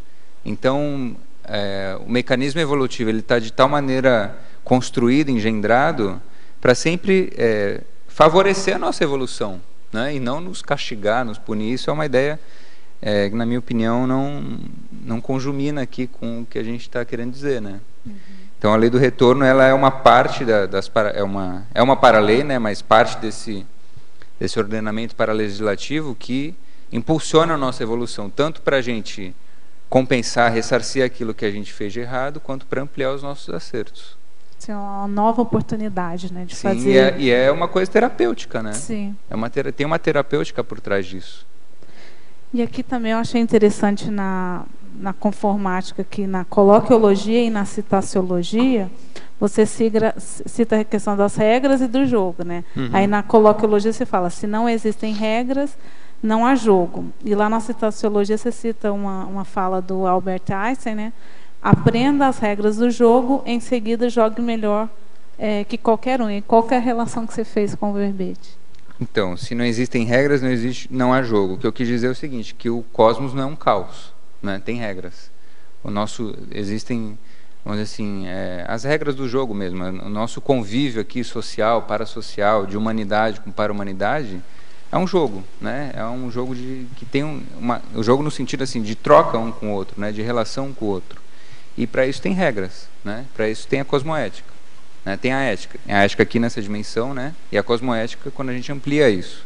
Então, é, o mecanismo evolutivo ele está de tal maneira construído, engendrado, para sempre é, favorecer a nossa evolução, né? E não nos castigar, nos punir. Isso é uma ideia é, na minha opinião, não, não conjumina aqui com o que a gente está querendo dizer, né? Uhum. Então, a lei do retorno, ela é uma parte da, das é uma é uma paralei, né? Mas parte desse desse ordenamento paralegislativo que impulsiona a nossa evolução, tanto para a gente compensar, ressarcir aquilo que a gente fez de errado, quanto para ampliar os nossos acertos. Sim, uma nova oportunidade, né, de Sim, fazer. E é, e é uma coisa terapêutica, né? Sim. É uma tem uma terapêutica por trás disso. E aqui também eu achei interessante na, na conformática, que na coloquiologia e na citaciologia, você cita, cita a questão das regras e do jogo. Né? Uhum. Aí na coloquiologia você fala, se não existem regras, não há jogo. E lá na citaciologia você cita uma, uma fala do Albert Einstein, né? aprenda as regras do jogo, em seguida jogue melhor é, que qualquer um. E qual é a relação que você fez com o verbete? Então, se não existem regras, não existe, não há jogo. O que eu quis dizer é o seguinte, que o cosmos não é um caos, né? Tem regras. O nosso existem, vamos dizer assim, é, as regras do jogo mesmo. O nosso convívio aqui social, parasocial, de humanidade com para-humanidade, é um jogo, né? É um jogo de que tem um, uma, o jogo no sentido assim de troca um com o outro, né? De relação um com o outro. E para isso tem regras, né? Para isso tem a cosmoética. Né? Tem a ética. A ética aqui nessa dimensão, né? e a cosmoética quando a gente amplia isso.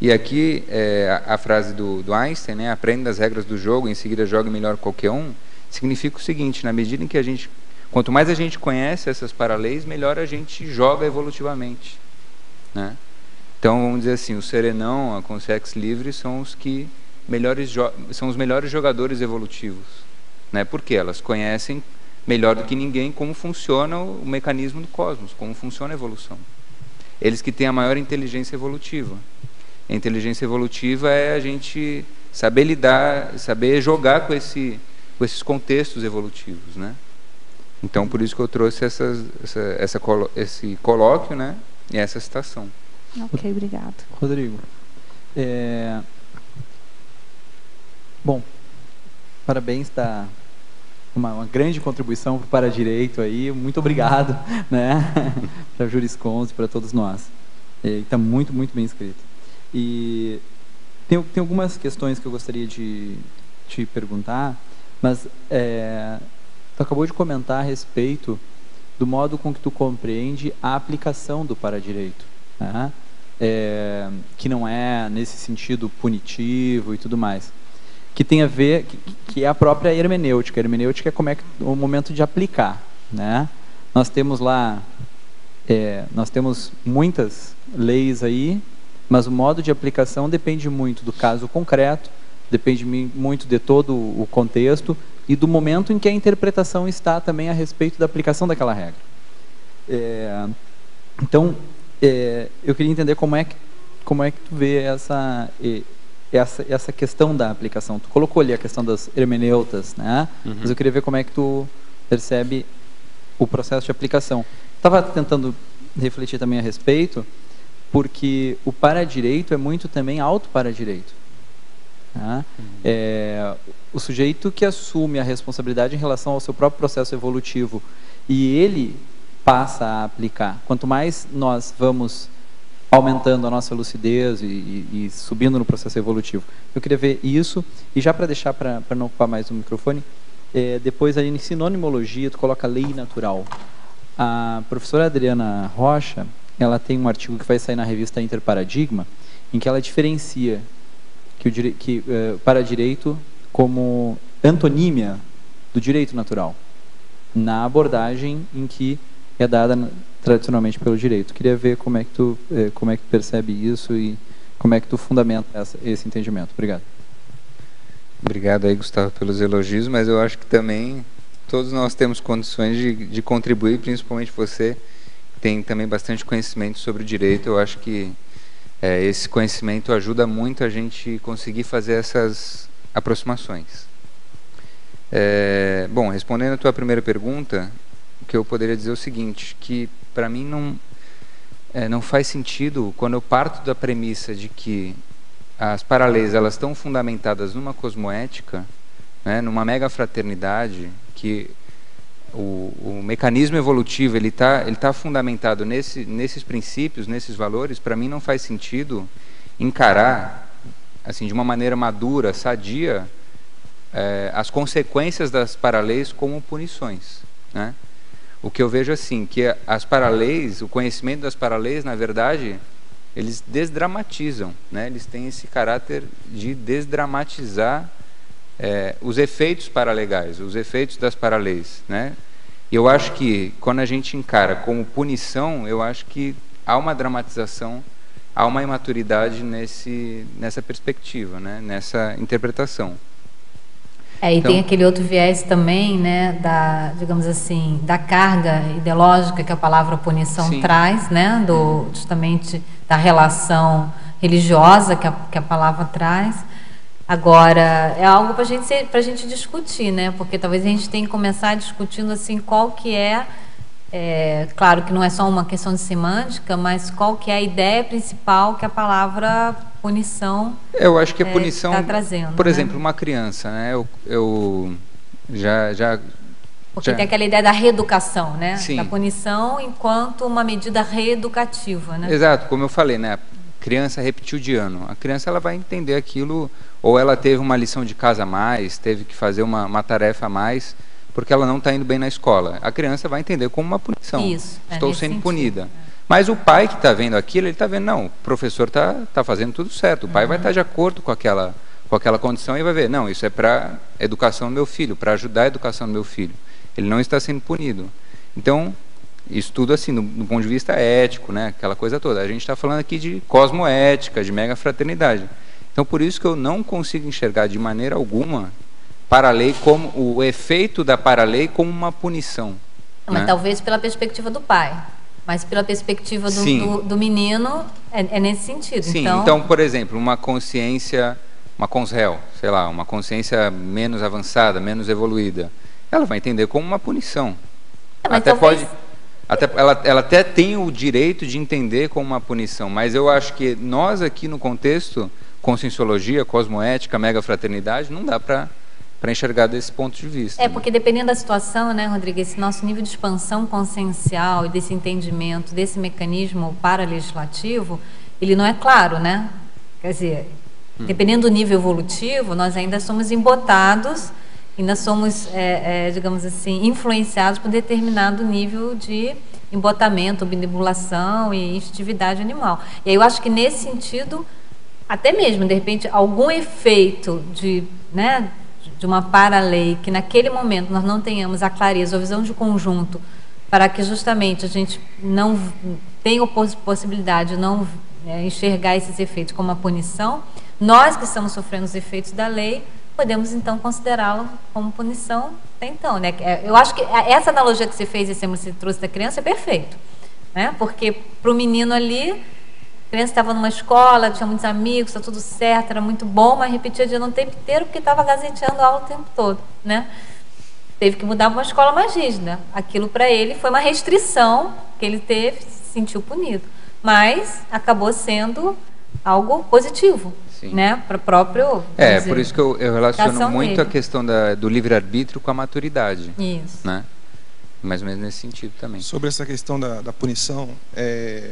E aqui é, a, a, frase do, do Einstein, né? aprenda as regras do jogo, em seguida jogue melhor qualquer um, significa o seguinte, na medida em que a gente, quanto mais a gente conhece essas paraleis, melhor a gente joga evolutivamente. Né? Então, vamos dizer assim, o Serenão, a Consex Livre, são os que melhores são os melhores jogadores evolutivos. Né? Porque elas conhecem melhor do que ninguém como funciona o mecanismo do cosmos, como funciona a evolução. Eles que têm a maior inteligência evolutiva. A inteligência evolutiva é a gente saber lidar, saber jogar com, esse, com esses contextos evolutivos, né? Então, por isso que eu trouxe essas, essa, essa, esse colóquio, né? E essa citação. Ok, obrigado. Rodrigo, é... bom, parabéns, está uma, uma grande contribuição para o Direito aí. Muito obrigado, [LAUGHS] né? para a Jurisconte, para todos nós. Está muito, muito bem escrito. E tem, tem algumas questões que eu gostaria de te perguntar, mas é, tu acabou de comentar a respeito do modo com que tu compreende a aplicação do para-direito. Né? É, que não é nesse sentido punitivo e tudo mais, que tem a ver, que, que é a própria hermenêutica. A hermenêutica é como é que, o momento de aplicar, né? Nós temos lá, é, nós temos muitas leis aí, mas o modo de aplicação depende muito do caso concreto, depende muito de todo o contexto e do momento em que a interpretação está também a respeito da aplicação daquela regra. É, então, é, eu queria entender como é que como é que tu vê essa essa essa questão da aplicação. Tu colocou ali a questão das hermeneutas, né? Uhum. Mas eu queria ver como é que tu percebe o processo de aplicação. Estava tentando refletir também a respeito, porque o para-direito é muito também auto-para-direito. Né? Uhum. É, o sujeito que assume a responsabilidade em relação ao seu próprio processo evolutivo e ele passa a aplicar. Quanto mais nós vamos aumentando a nossa lucidez e, e, e subindo no processo evolutivo. Eu queria ver isso, e já para deixar, para não ocupar mais o microfone, é, depois ali em sinonimologia, tu coloca lei natural. A professora Adriana Rocha, ela tem um artigo que vai sair na revista Interparadigma, em que ela diferencia que o que, uh, para direito como antonímia do direito natural, na abordagem em que é dada tradicionalmente pelo direito. Queria ver como é que tu, uh, como é que tu percebe isso e como é que tu fundamenta essa, esse entendimento. Obrigado. Obrigado aí, Gustavo, pelos elogios, mas eu acho que também todos nós temos condições de, de contribuir, principalmente você, tem também bastante conhecimento sobre o direito. Eu acho que é, esse conhecimento ajuda muito a gente conseguir fazer essas aproximações. É, bom, respondendo a tua primeira pergunta, que eu poderia dizer o seguinte, que para mim não, é, não faz sentido quando eu parto da premissa de que as paraleis elas estão fundamentadas numa cosmoética, né, numa mega fraternidade, que o, o mecanismo evolutivo ele está ele tá fundamentado nesse, nesses princípios, nesses valores, para mim não faz sentido encarar assim de uma maneira madura, sadia, é, as consequências das paraleis como punições. Né? O que eu vejo assim, que as paraleis, o conhecimento das paraleis, na verdade, eles desdramatizam, né? eles têm esse caráter de desdramatizar é, os efeitos paralegais, os efeitos das paraleis. Né? eu acho que quando a gente encara como punição, eu acho que há uma dramatização, há uma imaturidade nesse, nessa perspectiva, né? nessa interpretação. É, e então, tem aquele outro viés também, né, da, digamos assim, da carga ideológica que a palavra punição sim. traz, né, do, justamente da relação religiosa que a, que a palavra traz. Agora, é algo para gente, a gente discutir, né? Porque talvez a gente tenha que começar discutindo assim qual que é, é, claro que não é só uma questão de semântica, mas qual que é a ideia principal que a palavra punição Eu acho que a é, punição está trazendo. Por né? exemplo, uma criança, né? Eu, eu já, já porque já. tem aquela ideia da reeducação, né? Sim. Da punição enquanto uma medida reeducativa, né? Exato, como eu falei, né? criança repetiu de ano. A criança ela vai entender aquilo, ou ela teve uma lição de casa a mais, teve que fazer uma, uma tarefa a mais, porque ela não está indo bem na escola. A criança vai entender como uma punição. Isso, é Estou sendo sentido. punida. É. Mas o pai que está vendo aquilo, ele está vendo, não, o professor está tá fazendo tudo certo. O pai uhum. vai estar tá de acordo com aquela, com aquela condição e vai ver, não, isso é para educação do meu filho, para ajudar a educação do meu filho. Ele não está sendo punido. Então, isso tudo assim, do, do, ponto de vista ético, né? aquela coisa toda. A gente está falando aqui de cosmoética, de mega fraternidade. Então, por isso que eu não consigo enxergar de maneira alguma para a lei como o efeito da para-lei como uma punição. Mas né? talvez pela perspectiva do pai. Mas pela perspectiva do, do, do menino, é, é, nesse sentido. Sim, então... então, por exemplo, uma consciência, uma consréu, sei lá, uma consciência menos avançada, menos evoluída, ela vai entender como uma punição. É, Até talvez... pode até, ela, ela até tem o direito de entender como uma punição, mas eu acho que nós aqui no contexto, conscienciologia, cosmoética, mega fraternidade, não dá para para enxergar desse ponto de vista. É, porque dependendo da situação, né, Rodrigo, esse nosso nível de expansão consciencial e desse entendimento, desse mecanismo paralegislativo, ele não é claro, né? Quer dizer, hum. dependendo do nível evolutivo, nós ainda somos embotados ainda somos, é, é, digamos assim, influenciados por determinado nível de embotamento, binibulação e instintividade animal. E aí eu acho que nesse sentido, até mesmo, de repente, algum efeito de, né, de uma para-lei que naquele momento nós não tenhamos a clareza, a visão de conjunto, para que justamente a gente não tenha possibilidade de não é, enxergar esses efeitos como uma punição, nós que estamos sofrendo os efeitos da lei, podemos então considerá-lo como punição até então. Né? É, eu acho que essa analogia que você fez e você trouxe da criança é perfeito. Né? Porque para o menino ali, criança estava numa escola, tinha muitos amigos, está tudo certo, era muito bom, mas repetia dia no tempo inteiro porque estava gazeteando aula o tempo todo. Né? Teve que mudar para uma escola mais rígida. Aquilo para ele foi uma restrição que ele teve, se sentiu punido. Mas acabou sendo algo positivo. Sim. né, para o próprio. É, dizer, por isso que eu, eu relaciono muito dele. a questão da, do livre-arbítrio com a maturidade. Isso. Né? Mais ou menos nesse sentido também. Sobre essa questão da, da punição, é,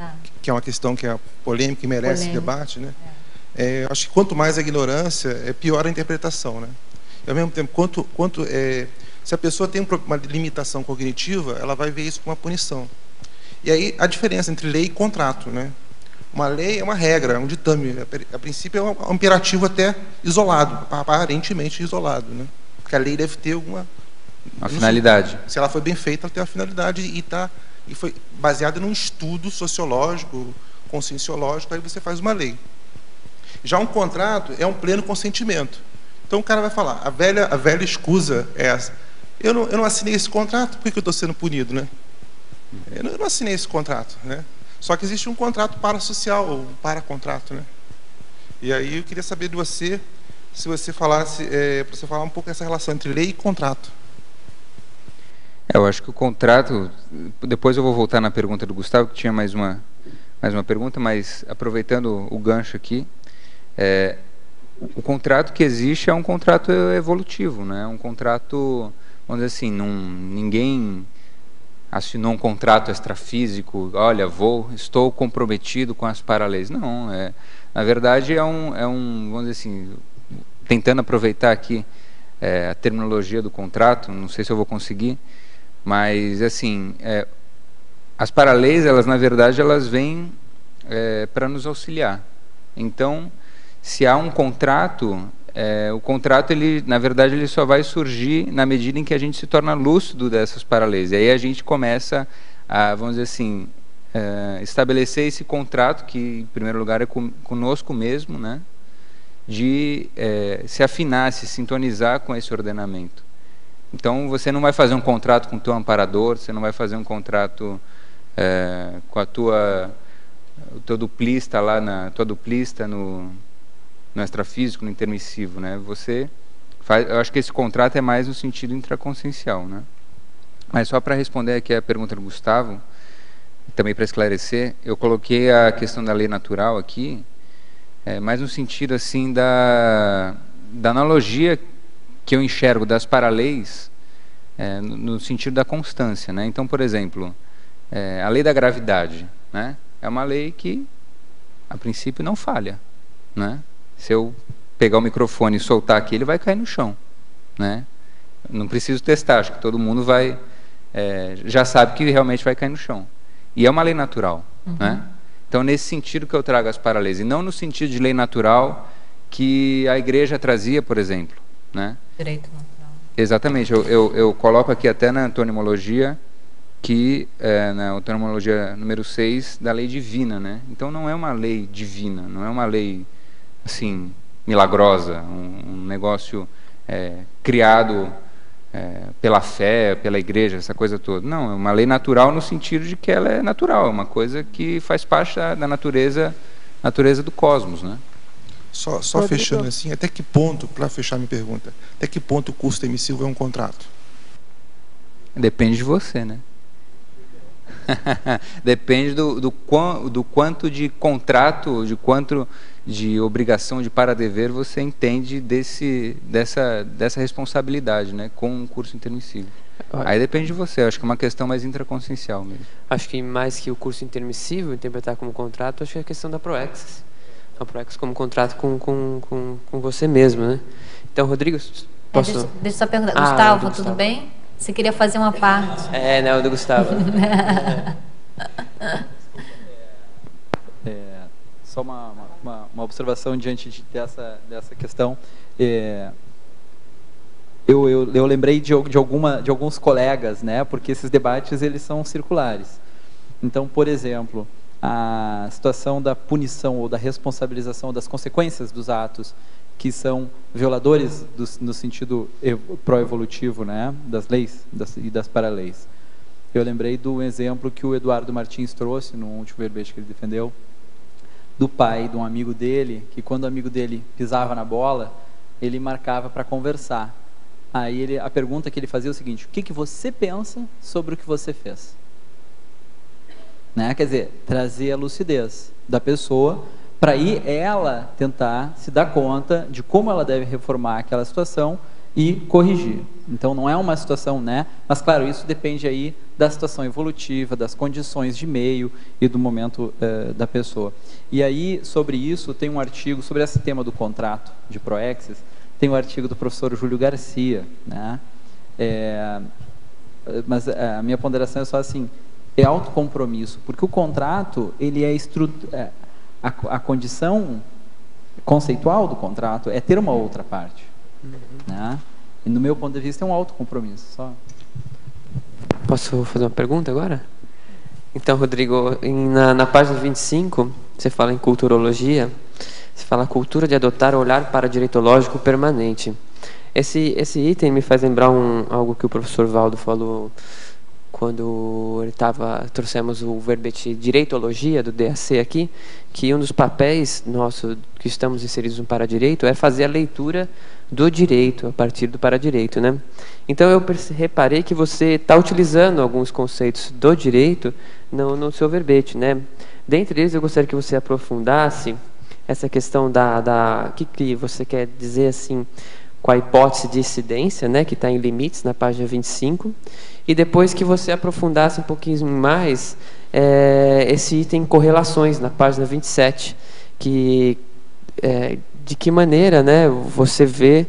ah. que é uma questão que é polêmica e merece polêmica. debate, né? É. É, acho que quanto mais a ignorância, é pior a interpretação, né? E, ao mesmo tempo, quanto, quanto é, se a pessoa tem uma limitação cognitiva, ela vai ver isso como uma punição. E aí a diferença entre lei e contrato, né? Uma lei é uma regra, é um ditame. A princípio é um imperativo até isolado, aparentemente isolado. Né? Porque a lei deve ter alguma. Uma finalidade. Se ela foi bem feita, ela tem uma finalidade e, tá, e foi baseada num estudo sociológico, conscienciológico, aí você faz uma lei. Já um contrato é um pleno consentimento. Então o cara vai falar, a velha, a velha escusa é essa. Eu não, eu não assinei esse contrato, por que eu estou sendo punido? Né? Eu não, eu não assinei esse contrato. Né? Só que existe um contrato parasocial, ou um para-contrato, né? E aí eu queria saber de você, se você falasse, é, para você falar um pouco dessa relação entre lei e contrato. Eu acho que o contrato, depois eu vou voltar na pergunta do Gustavo, que tinha mais uma, mais uma pergunta, mas aproveitando o gancho aqui, é, o contrato que existe é um contrato evolutivo, né? Um contrato, vamos dizer assim, não, ninguém assinou um contrato extrafísico, olha, vou, estou comprometido com as paraleis. Não, é, na verdade é um, é um, vamos dizer assim, tentando aproveitar aqui é, a terminologia do contrato, não sei se eu vou conseguir, mas assim, é, as paraleis, elas na verdade, elas vêm é, para nos auxiliar. Então, se há um contrato, é, o contrato, ele, na verdade, ele só vai surgir na medida em que a gente se torna lúcido dessas paraleis. E aí a gente começa a, vamos dizer assim, é, estabelecer esse contrato, que em primeiro lugar é conosco mesmo, né? de é, se afinar, se sintonizar com esse ordenamento. Então, você não vai fazer um contrato com o teu amparador, você não vai fazer um contrato é, com a tua o teu duplista lá na tua duplista no no extrafísico, no intermissivo, né? Você faz, eu acho que esse contrato é mais no sentido intraconsciencial, né? Mas só para responder aqui a pergunta do Gustavo, também para esclarecer, eu coloquei a questão da lei natural aqui, é, mais no sentido assim da, da analogia que eu enxergo das paraleis, é, no, sentido da constância, né? Então, por exemplo, é, a lei da gravidade, né? É uma lei que, a princípio, não falha, né? Se eu pegar o microfone e soltar aqui, ele vai cair no chão, né? Não preciso testar, acho que todo mundo vai é, já sabe que realmente vai cair no chão. E é uma lei natural, uhum. né? Então nesse sentido que eu trago as paralelas e não no sentido de lei natural que a igreja trazia, por exemplo, né? Direito natural. Exatamente. Eu, eu, eu coloco aqui até na antonimologia que é, na antonimologia número 6 da lei divina, né? Então não é uma lei divina, não é uma lei assim milagrosa, um, um negócio é, criado é, pela fé, pela igreja, essa coisa toda. Não, é uma lei natural no sentido de que ela é natural, é uma coisa que faz parte da, da natureza, natureza do cosmos, né? Só, só fechando assim, até que ponto, para fechar minha pergunta, até que ponto o custo emissivo é um contrato? Depende de você, né? [LAUGHS] Depende do, do, do, quanto de contrato, de quanto de obrigação de para dever você entende desse, dessa, dessa responsabilidade né, com um curso intermissivo. Aí depende de você, acho que é uma questão mais intraconsciencial mesmo. Acho que mais que o curso intermissivo, interpretar como contrato, acho que é a questão da Proexis. A Proexis como contrato com, com, com, com você mesmo, né? Então, Rodrigo, posso... É, deixa, deixa eu só perguntar. Ah, Gustavo, Gustavo, tudo bem? Você queria fazer uma parte? É, né, o do Gustavo. [LAUGHS] É, só uma, uma, uma, observação diante de, dessa, dessa questão. É, eu, eu, eu lembrei de, de, alguma, de alguns colegas, né, porque esses debates eles são circulares. Então, por exemplo, a situação da punição ou da responsabilização das consequências dos atos que são violadores do, no sentido pró-evolutivo né, das leis das, e das paraleis. Eu lembrei do exemplo que o Eduardo Martins trouxe no último verbete que ele defendeu, do pai de um amigo dele, que quando o amigo dele pisava na bola, ele marcava para conversar. Aí ele, a pergunta que ele fazia é o seguinte: o que, que você pensa sobre o que você fez? Né? Quer dizer, trazer a lucidez da pessoa para aí ela tentar se dar conta de como ela deve reformar aquela situação e corrigir. Então não é uma situação, né? Mas claro, isso depende aí da situação evolutiva, das condições de meio e do momento uh, da pessoa. E aí sobre isso tem um artigo sobre esse tema do contrato de Proexis, tem um artigo do professor Júlio Garcia, né? É, mas a minha ponderação é só assim, é autocompromisso, porque o contrato, ele é, é a, a, condição conceitual do contrato é ter uma outra parte. Uhum. Né? E no meu ponto de vista é um autocompromisso. Só. Posso fazer uma pergunta agora? Então, Rodrigo, em, na, na página 25, você fala em culturologia, você fala cultura de adotar o olhar para direitológico permanente. Esse, esse item me faz lembrar um, algo que o professor Valdo falou quando ele trouxemos o verbete Direitologia do DAC aqui, que um dos papéis nosso que estamos inseridos no Paradireito é fazer a leitura do direito a partir do Paradireito, né? Então eu reparei que você está utilizando alguns conceitos do direito no, no seu verbete, né? Dentre eles eu gostaria que você aprofundasse essa questão da, da que, que você quer dizer assim com a hipótese de incidência, né, que está em limites na página 25, e depois que você aprofundasse um pouquinho mais é, esse item correlações na página 27, que é, de que maneira, né, você vê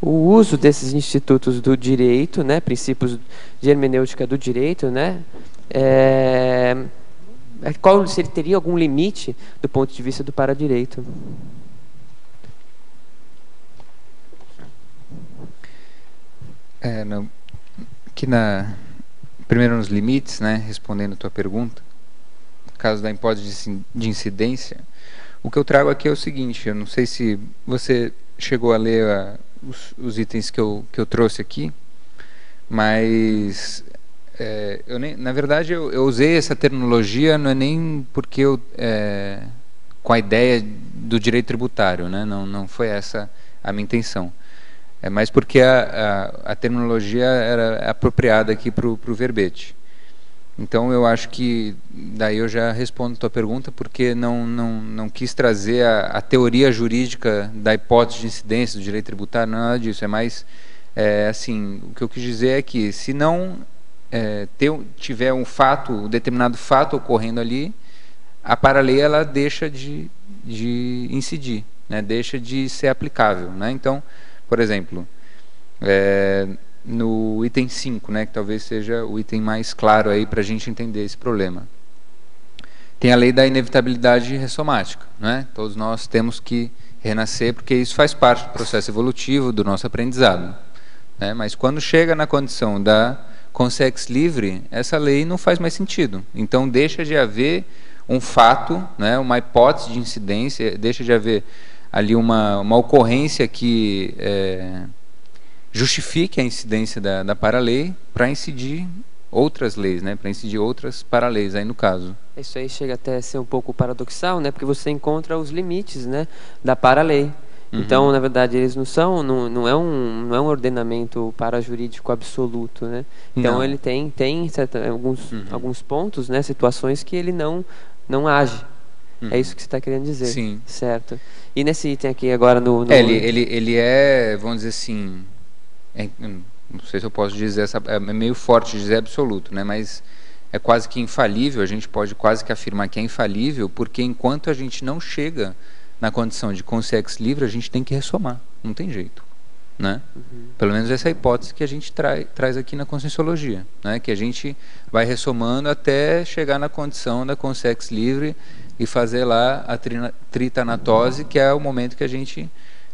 o uso desses institutos do direito, né, princípios de hermenêutica do direito, né, é, qual se ele teria algum limite do ponto de vista do paradireito? É, no, aqui na primeiro nos limites, né, respondendo a tua pergunta, no caso da hipótese de incidência, o que eu trago aqui é o seguinte, eu não sei se você chegou a ler uh, os, os, itens que eu, que eu trouxe aqui, mas é, eu nem, na verdade eu, eu, usei essa terminologia não é nem porque eu é, com a ideia do direito tributário, né? não, não foi essa a minha intenção. É mais porque a, a, a terminologia era apropriada aqui para o verbete. Então eu acho que daí eu já respondo a tua pergunta porque não não, não quis trazer a, a teoria jurídica da hipótese de incidência do direito tributário, nada disso. É mais é, assim o que eu quis dizer é que se não é, ter, tiver um fato, um determinado fato ocorrendo ali, a paralei ela deixa de, de incidir, né? deixa de ser aplicável, né? Então por exemplo, é, no item 5, né, que talvez seja o item mais claro aí para a gente entender esse problema. Tem a lei da inevitabilidade ressomática. Né? Todos nós temos que renascer, porque isso faz parte do processo evolutivo do nosso aprendizado. Né? Mas quando chega na condição da consex livre, essa lei não faz mais sentido. Então deixa de haver um fato, né, uma hipótese de incidência, deixa de haver ali uma, uma ocorrência que é, justifique a incidência da, da paralei para incidir outras leis, né, para incidir outras paraleis aí no caso. Isso aí chega até a ser um pouco paradoxal, né, porque você encontra os limites, né, da paralei. Uhum. Então, na verdade, eles não são, não, não, é um, não é um ordenamento parajurídico absoluto, né? Então, não. ele tem, tem certa, alguns, uhum. alguns pontos, né, situações que ele não, não age. É uhum. É isso que você está querendo dizer. Sim. Certo. E nesse item aqui agora no. no... É, ele, ele, ele é, vamos dizer assim. É, não sei se eu posso dizer essa. É meio forte dizer absoluto, né? Mas é quase que infalível, a gente pode quase que afirmar que é infalível, porque enquanto a gente não chega na condição de consciência livre, a gente tem que ressomar. Não tem jeito. né? Pelo menos essa é a hipótese que a gente trai, traz aqui na conscienciologia, né? Que a gente vai ressomando até chegar na condição da consex livre e fazer lá a trina, tritanatose, que é o momento que a gente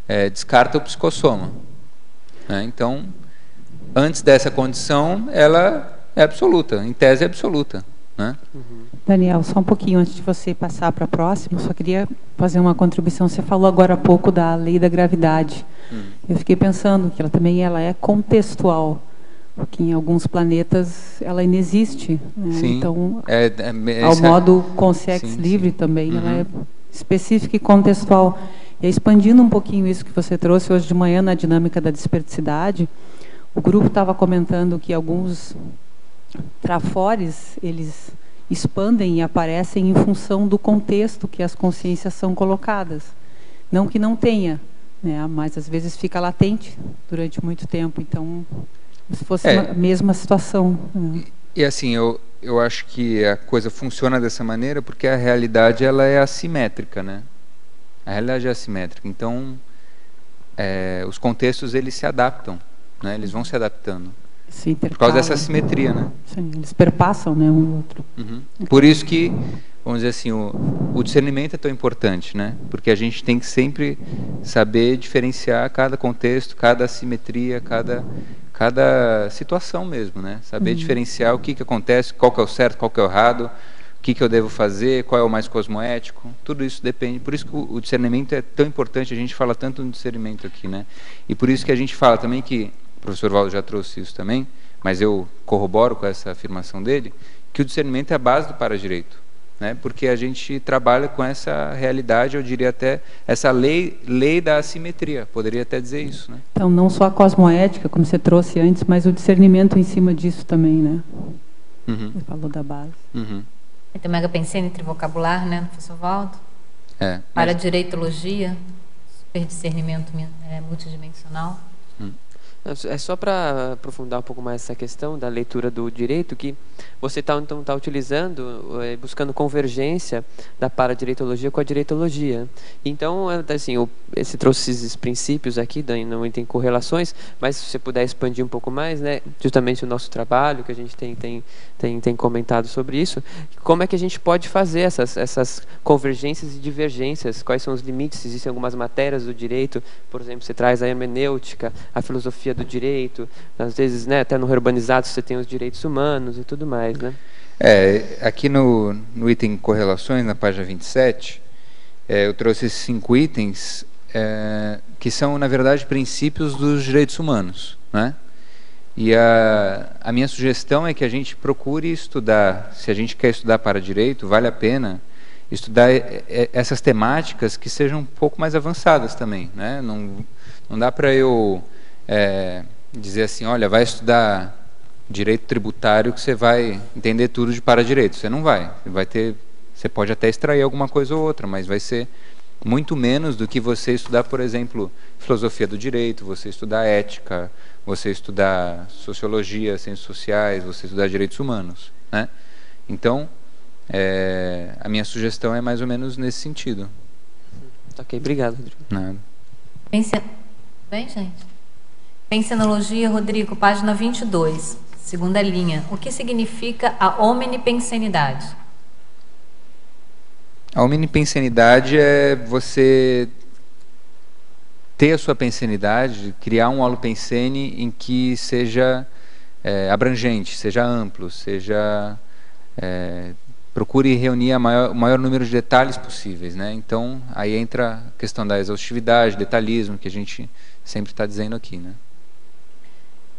é, descarta o psicossoma. Né? Então, antes dessa condição, ela é absoluta, em tese é absoluta. Né? Daniel, só um pouquinho antes de você passar para a próxima, só queria fazer uma contribuição. Você falou agora há pouco da lei da gravidade. Hum. Eu fiquei pensando que ela também ela é contextual, porque em alguns planetas ela inexiste. Né? Sim. Então, é, é, ao modo consex sim, livre sim. também, uhum. ela é específica e contextual. E expandindo um pouquinho isso que você trouxe hoje de manhã na dinâmica da desperticidade, o grupo estava comentando que alguns trafores, eles expandem e aparecem em função do contexto que as consciências são colocadas. Não que não tenha, né, mas às vezes fica latente durante muito tempo. Então, se fosse é, a mesma situação. Né. E, e, assim, eu, eu acho que a coisa funciona dessa maneira porque a realidade ela é assimétrica, né? A realidade é assimétrica. Então, é, os contextos eles se adaptam, né? Eles vão se adaptando. Se Por causa dessa simetria, né? Sim, eles perpassam né, um outro. Uhum. Por isso que, vamos dizer assim, o, o, discernimento é tão importante, né? Porque a gente tem que sempre saber diferenciar cada contexto, cada simetria, cada, cada situação mesmo, né? Saber uhum. diferenciar o que, que acontece, qual que é o certo, qual que é o errado, o que, que eu devo fazer, qual é o mais cosmoético, tudo isso depende. Por isso que o, o discernimento é tão importante, a gente fala tanto no discernimento aqui, né? E por isso que a gente fala também que professor Valdo já trouxe isso também, mas eu corroboro com essa afirmação dele, que o discernimento é a base do para-direito. Né? Porque a gente trabalha com essa realidade, eu diria até, essa lei, lei da assimetria, poderia até dizer isso. Né? Então, não só a cosmoética, como você trouxe antes, mas o discernimento em cima disso também, né? Uhum. Você falou da base. Uhum. Tem mega pensando entre vocabular, né, professor Valdo? É. Para mas... direitologia, super discernimento é, multidimensional. É só para aprofundar um pouco mais essa questão da leitura do direito, que você está então tá utilizando, é, buscando convergência da paradireitologia com a direitologia. Então, é, assim, você trouxe esses princípios aqui, não tem correlações, mas se você puder expandir um pouco mais, né, justamente o nosso trabalho, que a gente tem, tem, tem, tem comentado sobre isso, como é que a gente pode fazer essas, essas convergências e divergências, quais são os limites, existem algumas matérias do direito, por exemplo, você traz a hermenêutica, a filosofia do direito, às vezes, né, até no urbanizado você tem os direitos humanos e tudo mais, né? É, aqui no, no item correlações, na página 27, é, eu trouxe esses cinco itens é, que são, na verdade, princípios dos direitos humanos, né? E a, a minha sugestão é que a gente procure estudar, se a gente quer estudar para direito, vale a pena estudar essas temáticas que sejam um pouco mais avançadas também, né? Não, não dá para eu é, dizer assim, olha, vai estudar direito tributário que você vai entender tudo de para-direito. Você não vai. Você vai ter, você pode até extrair alguma coisa ou outra, mas vai ser muito menos do que você estudar, por exemplo, filosofia do direito, você estudar ética, você estudar sociologia, ciências sociais, você estudar direitos humanos, né? Então, é, a minha sugestão é mais ou menos nesse sentido. Ok, obrigado, Rodrigo. Nada. Bem, gente. Pensenologia, Rodrigo, página 22, segunda linha. O que significa a omnipensenidade? A omnipensenidade é você ter a sua pensenidade, criar um holopensene em que seja é, abrangente, seja amplo, seja é, procure reunir maior, o maior número de detalhes possíveis, né? Então aí entra a questão da exaustividade, detalhismo que a gente sempre está dizendo aqui, né?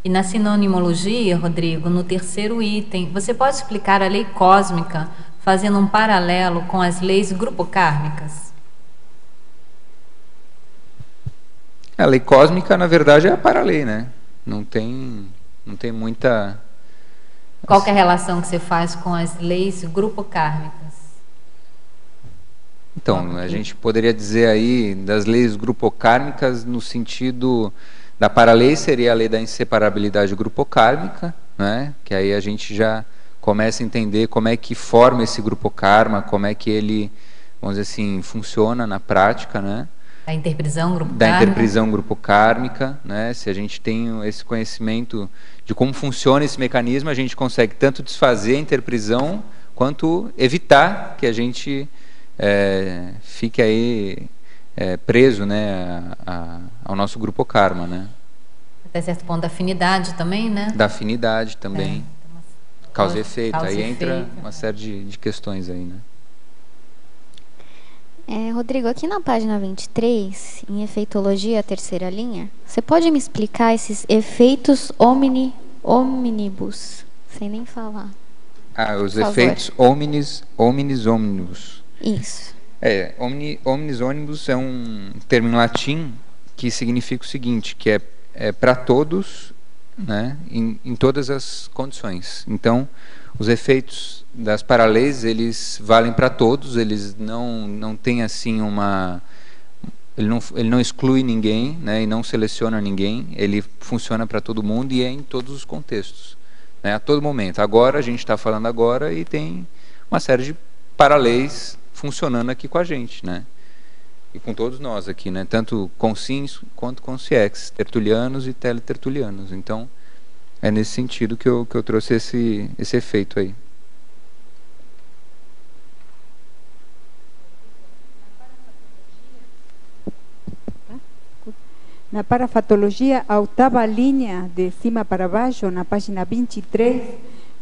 E na sinonimologia, Rodrigo, no terceiro item, você pode explicar a lei cósmica fazendo um paralelo com as leis grupocármicas? A lei cósmica, na verdade, é a paralei, né? Não tem, não tem muita. Qual é a relação que você faz com as leis grupocármicas? Então, a gente poderia dizer aí das leis grupocármicas no sentido da paralei seria a lei da inseparabilidade grupocármica, né? que aí a gente já começa a entender como é que forma esse grupo karma, como é que ele, vamos dizer assim, funciona na prática, né? Da interprisão grupo da interprisão grupo kármica, né? Se a gente tem esse conhecimento de como funciona esse mecanismo, a gente consegue tanto desfazer a interprisão quanto evitar que a gente é, fique aí é, preso, né, a, a, ao nosso grupo karma, né? Até certo ponto da afinidade também, né? Da afinidade também. É. Causa e efeito. Causa aí e entra efeito, uma é. série de, de questões aí, né? É, Rodrigo, aqui na página 23, em efeitologia, a terceira linha, você pode me explicar esses efeitos omni, omnibus? Sem nem falar. Ah, os Por favor. efeitos omnis, omnis omnibus. Isso. É, omni, omnis omnibus é um termo em latim que significa o seguinte, que é, é para todos, né, em, em todas as condições. Então, os efeitos das paraleis, eles valem para todos, eles não, não têm assim uma... Ele não, ele não exclui ninguém né, e não seleciona ninguém, ele funciona para todo mundo e é em todos os contextos, né, a todo momento. Agora, a gente está falando agora e tem uma série de paraleis funcionando aqui com a gente, né? E com todos nós aqui, né? Tanto consciens quanto consciex, tertulianos e teletertulianos. Então, é nesse sentido que eu, que eu trouxe esse, esse efeito aí. Na parafatologia, a oitava linha de cima para baixo, na página 23,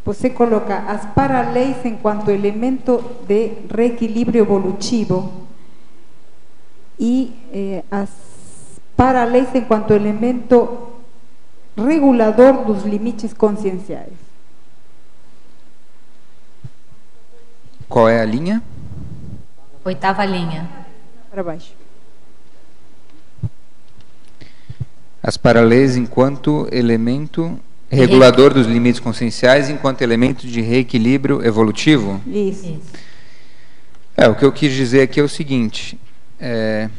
você coloca as paraleis enquanto elemento de reequilíbrio evolutivo e eh, as paraleis enquanto elemento regulador dos limites conscienciais. Qual é a linha? Oitava linha. Para baixo. As paraleis enquanto elemento regulador dos limites conscienciais, enquanto elemento de reequilíbrio evolutivo? Isso. É, o que eu quis dizer aqui é o seguinte, é,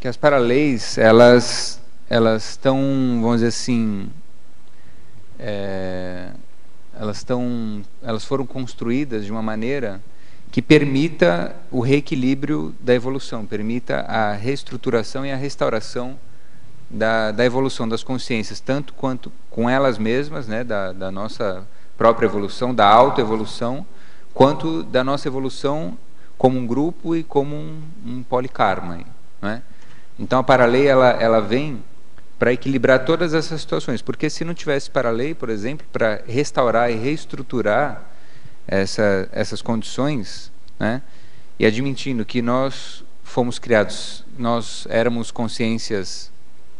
que as paraleis, elas elas estão, vamos dizer assim, é, elas estão, elas foram construídas de uma maneira que permita o reequilíbrio da evolução, permita a reestruturação e a restauração da, da evolução das consciências, tanto quanto com elas mesmas, né, da, da nossa própria evolução, da autoevolução, quanto da nossa evolução como um grupo e como um, um polikarma. Né? Então a paralei ela, ela vem para equilibrar todas essas situações, porque se não tivesse paralei, por exemplo, para restaurar e reestruturar essa, essas condições, né, e admitindo que nós fomos criados, nós éramos consciências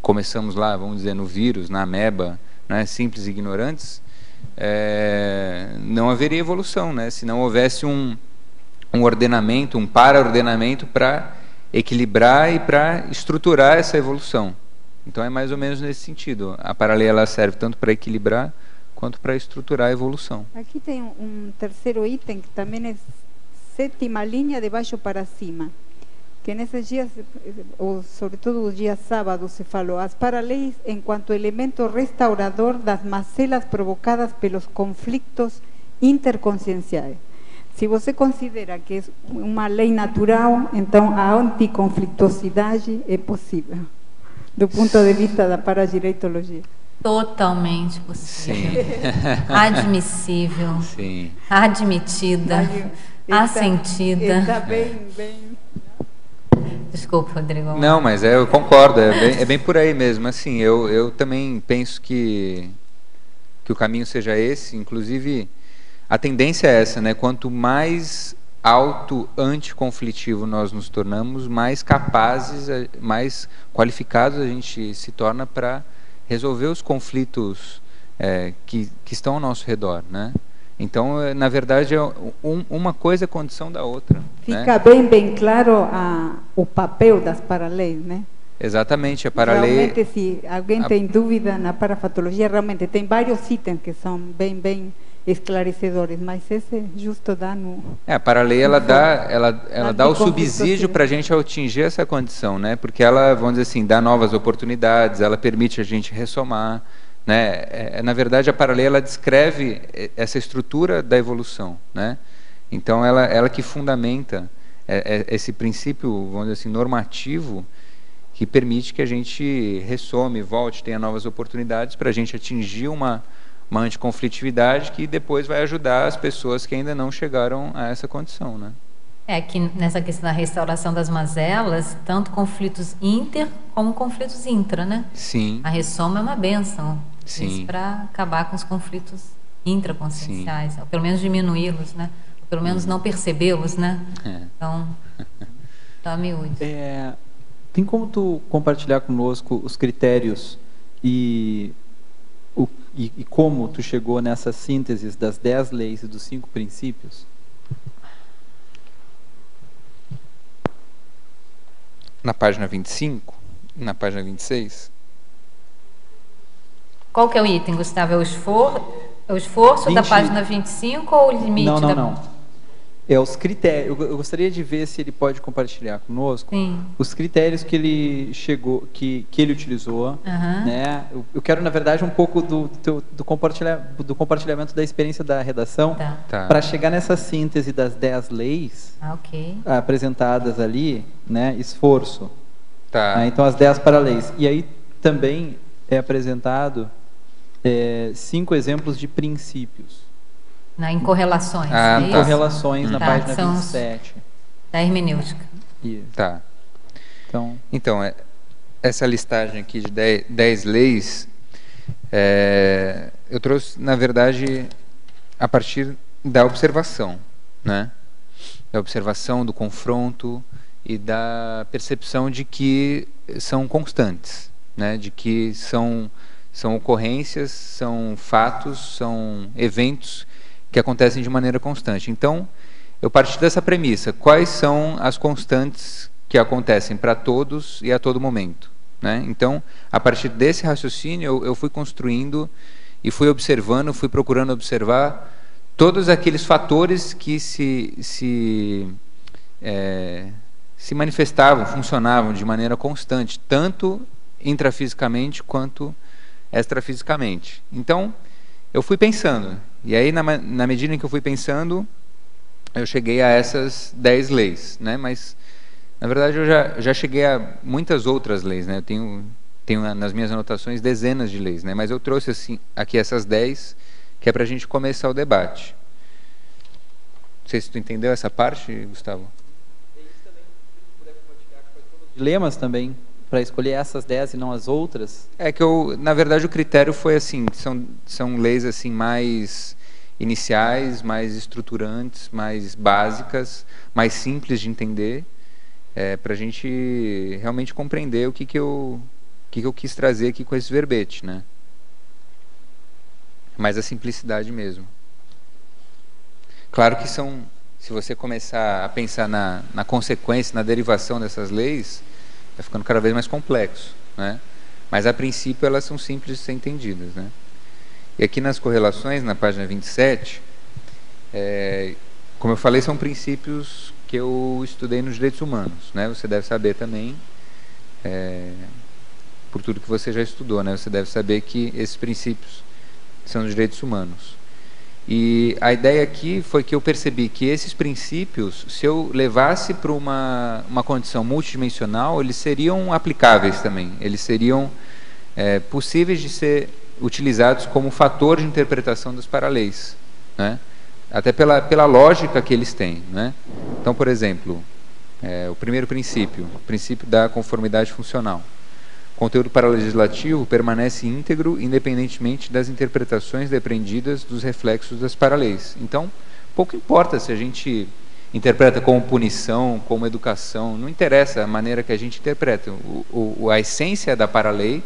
começamos lá, vamos dizer, no vírus, na ameba, né, simples ignorantes, é, não haveria evolução, né, se não houvesse um, um ordenamento, um para-ordenamento para equilibrar e para estruturar essa evolução. Então é mais ou menos nesse sentido. A paralela serve tanto para equilibrar quanto para estruturar a evolução. Aqui tem um, terceiro item que também é sétima linha de baixo para cima. Que nesses dias, ou sobretudo os dias sábados, se falou as paraleis enquanto elemento restaurador das macelas provocadas pelos conflitos interconscienciais. Se você considera que é uma lei natural, então a anticonflituosidade é possível, do ponto de vista da paradireitologia. Totalmente possível. Sim. [LAUGHS] Admissível. Sim. Admitida. Está- assentida. Está bem, bem. Desculpa, Rodrigo. Não, mas é, eu concordo, é bem, é bem por aí mesmo. Assim, eu, eu também penso que, que o caminho seja esse. Inclusive, a tendência é essa, né? Quanto mais auto-anticonflitivo nós nos tornamos, mais capazes, eh, mais qualificados a gente se torna para resolver os conflitos eh, que, que estão ao nosso redor, né? Então, eh, na verdade, é um, uma coisa é condição da outra. né? Fica bem, bem claro a, o papel das paraleis, né? Exatamente, a paralei Realmente, se alguém a- tem dúvida na parafatologia, realmente tem vários itens que são bem, bem esclarecedores, mas esse justo dá no... É, a paralei ela dá, ela, ela dá o subsídio para a gente atingir essa condição, né? Porque ela, vamos dizer assim, dá novas oportunidades, ela permite a gente ressomar, né? É, é, na verdade, a paralei ela descreve eh, essa estrutura da evolução, né? Então, ela, ela que fundamenta é, é, esse princípio, vamos dizer assim, normativo que permite que a gente ressome, volte, tenha novas oportunidades para a gente atingir uma, uma anticonflitividade que depois vai ajudar as pessoas que ainda não chegaram a essa condição, né? É que nessa questão da restauração das mazelas, tanto conflitos inter como conflitos intra, né? Sim. A ressoma é uma benção. Sim. Para acabar com os conflitos intraconscienciais, ou pelo menos diminuí-los, né? Ou pelo menos não percebê-los, né? É. Então, [LAUGHS] tá miúdo. É, tem como tu compartilhar conosco os critérios e, o, e, e como tu chegou nessa síntese das dez leis e dos cinco princípios? Na página 25, na página 26. Qual que é o item, Gustavo? É o esforço, é o esforço 20. da página 25 ou o limite Não, não, da... não. É os critérios. Eu, gostaria de ver se ele pode compartilhar conosco Sim. os critérios que ele chegou, que, que ele utilizou. Aham. Né? Eu, eu quero, na verdade, um pouco do, do, do, compartilha, do compartilhamento da experiência da redação Tá. Tá. para chegar nessa síntese das dez leis Ah, ok. apresentadas ali, né? Esforço. Tá. Ah, então, as dez para-leis. E aí também é apresentado é, cinco exemplos de princípios. Na, em correlações. Ah, é tá. isso? Correlações na Tá, página são os- 27. Da hermenêutica. Isso. Tá. Então, Então, é, essa listagem aqui de 10, 10 leis, é, eu trouxe, na verdade, a partir da observação, né? Da observação, do confronto e da percepção de que são constantes, né? De que são, são ocorrências, são fatos, são eventos que acontecem de maneira constante. Então, eu parti dessa premissa: quais são as constantes que acontecem para todos e a todo momento? Né? Então, a partir desse raciocínio, eu, eu fui construindo e fui observando, fui procurando observar todos aqueles fatores que se, se, é, se manifestavam, funcionavam de maneira constante, tanto intrafisicamente quanto extrafisicamente. Então, eu fui pensando, e aí, na, na medida em que eu fui pensando, eu cheguei a essas 10 leis, né? Mas, na verdade, eu já, já cheguei a muitas outras leis, né? Eu tenho, tenho na- nas minhas anotações dezenas de leis, né? Mas eu trouxe assim, aqui essas 10, que é para a gente começar o debate. Não sei se tu entendeu essa parte, Gustavo. dilemas também, para escolher essas 10 e não as outras. É que eu, na verdade, o critério foi assim, são, são leis assim mais iniciais, mais estruturantes, mais básicas, mais simples de entender, para a gente realmente compreender o que, que, eu, o que, que eu quis trazer aqui com esse verbete, né? Mais a simplicidade mesmo. Claro que são, se você começar a pensar na, na consequência, na derivação dessas leis, vai ficando cada vez mais complexo, né? Mas a princípio elas são simples de ser entendidas, né? E aqui nas correlações, na página 27, é, como eu falei, são princípios que eu estudei nos direitos humanos, né? Você deve saber também, é, por tudo que você já estudou, né? Você deve saber que esses princípios são dos direitos humanos. E a ideia aqui foi que eu percebi que esses princípios, se eu levasse para uma, uma condição multidimensional, eles seriam aplicáveis também. Eles seriam é, possíveis de ser utilizados como fator de interpretação das paraleis. Né? Até pela, pela lógica que eles têm. Né? Então, por exemplo, é, o primeiro princípio, o princípio da conformidade funcional. O conteúdo paralegislativo permanece íntegro independentemente das interpretações depreendidas dos reflexos das paraleis. Então, pouco importa se a gente interpreta como punição, como educação, não interessa a maneira que a gente interpreta. O, o, a essência da paralei,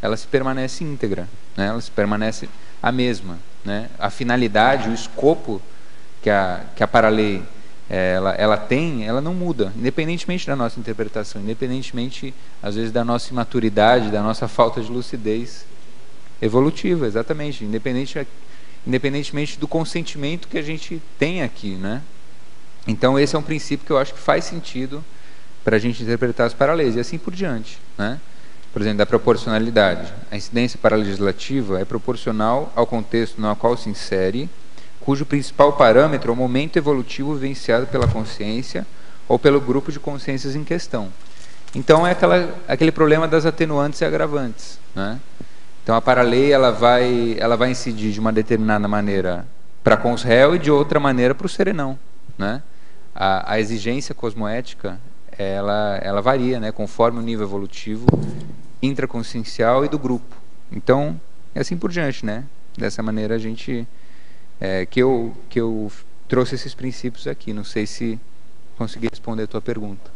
ela se permanece íntegra, né? ela permanece a mesma. Né? A finalidade, o escopo que a, que a paralei ela, ela tem, ela não muda, independentemente da nossa interpretação, independentemente, às vezes, da nossa imaturidade, da nossa falta de lucidez evolutiva, exatamente, independente, independentemente do consentimento que a gente tem aqui, né? Então, esse é um princípio que eu acho que faz sentido para a gente interpretar as paraleis, e assim por diante, né? Por exemplo, da proporcionalidade. A incidência paralegislativa é proporcional ao contexto no qual se insere, cujo principal parâmetro é o momento evolutivo vivenciado pela consciência ou pelo grupo de consciências em questão. Então é aquela, aquele problema das atenuantes e agravantes, né? Então a paralei ela vai ela vai incidir de uma determinada maneira para com os réus e de outra maneira para o serenão, né? A, a, exigência cosmoética ela ela varia, né? Conforme o nível evolutivo intraconsciencial e do grupo. Então é assim por diante, né? Dessa maneira a gente é, que eu que eu trouxe esses princípios aqui. Não sei se consegui responder a tua pergunta.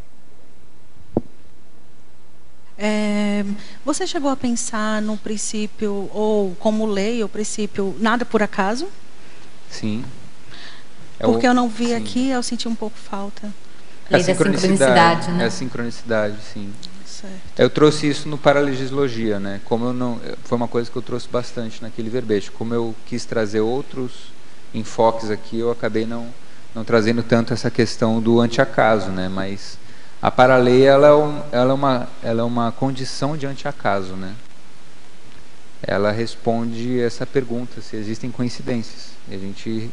É, você chegou a pensar no princípio, ou como lei, o princípio nada por acaso? Sim. É Porque o, eu não vi sim. aqui, eu senti um pouco falta. É a sincronicidade, né? É a sincronicidade, sim. Certo. Eu trouxe isso no Paralegislogia, né? Como eu não, foi uma coisa que eu trouxe bastante naquele verbete. Como eu quis trazer outros enfoques aqui, eu acabei não não trazendo tanto essa questão do antiacaso, né? Mas a paralei ela é, um, ela é, uma, ela é uma condição de antiacaso, né? Ela responde essa pergunta se existem coincidências. E a gente,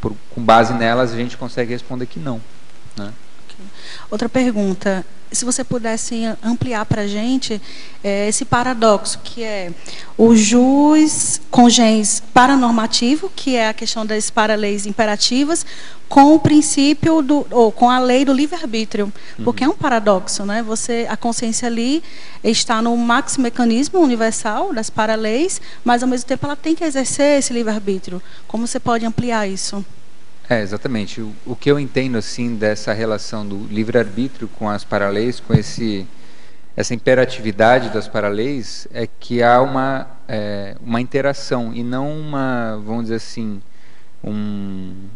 por, com base nelas, a gente consegue responder que não. Né? Outra pergunta, se você pudesse ampliar para a gente é, esse paradoxo, que é o jus congens paranormativo, que é a questão das paraleis imperativas, com o princípio do ou com a lei do livre-arbítrio, uhum. porque é um paradoxo, né? Você a consciência ali está no máximo mecanismo universal das paraleis, mas ao mesmo tempo ela tem que exercer esse livre-arbítrio. Como você pode ampliar isso? É, exatamente. O, o que eu entendo assim dessa relação do livre-arbítrio com as paraleis, com esse essa imperatividade das paraleis é que há uma é, uma interação e não uma, vamos dizer assim, um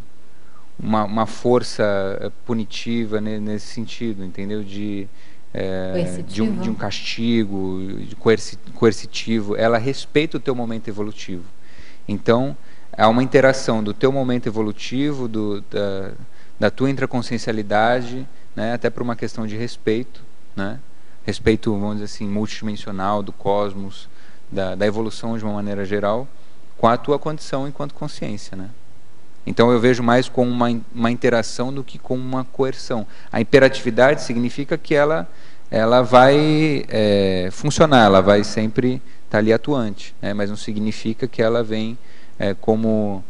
uma, uma força eh, punitiva nesse sentido, entendeu? De, é, de, um, de um castigo, de coercitivo. Ela respeita o teu momento evolutivo. Então, há uma interação do teu momento evolutivo, do, da, da tua intraconsciencialidade, né, até por uma questão de respeito, né, respeito, vamos dizer assim, multidimensional do cosmos, da, da evolução de uma maneira geral, com a tua condição enquanto consciência, né? Então eu vejo mais como uma, uma interação do que como uma coerção. A imperatividade significa que ela, ela vai é, funcionar, ela vai sempre estar tá ali atuante, né? mas não significa que ela vem é, como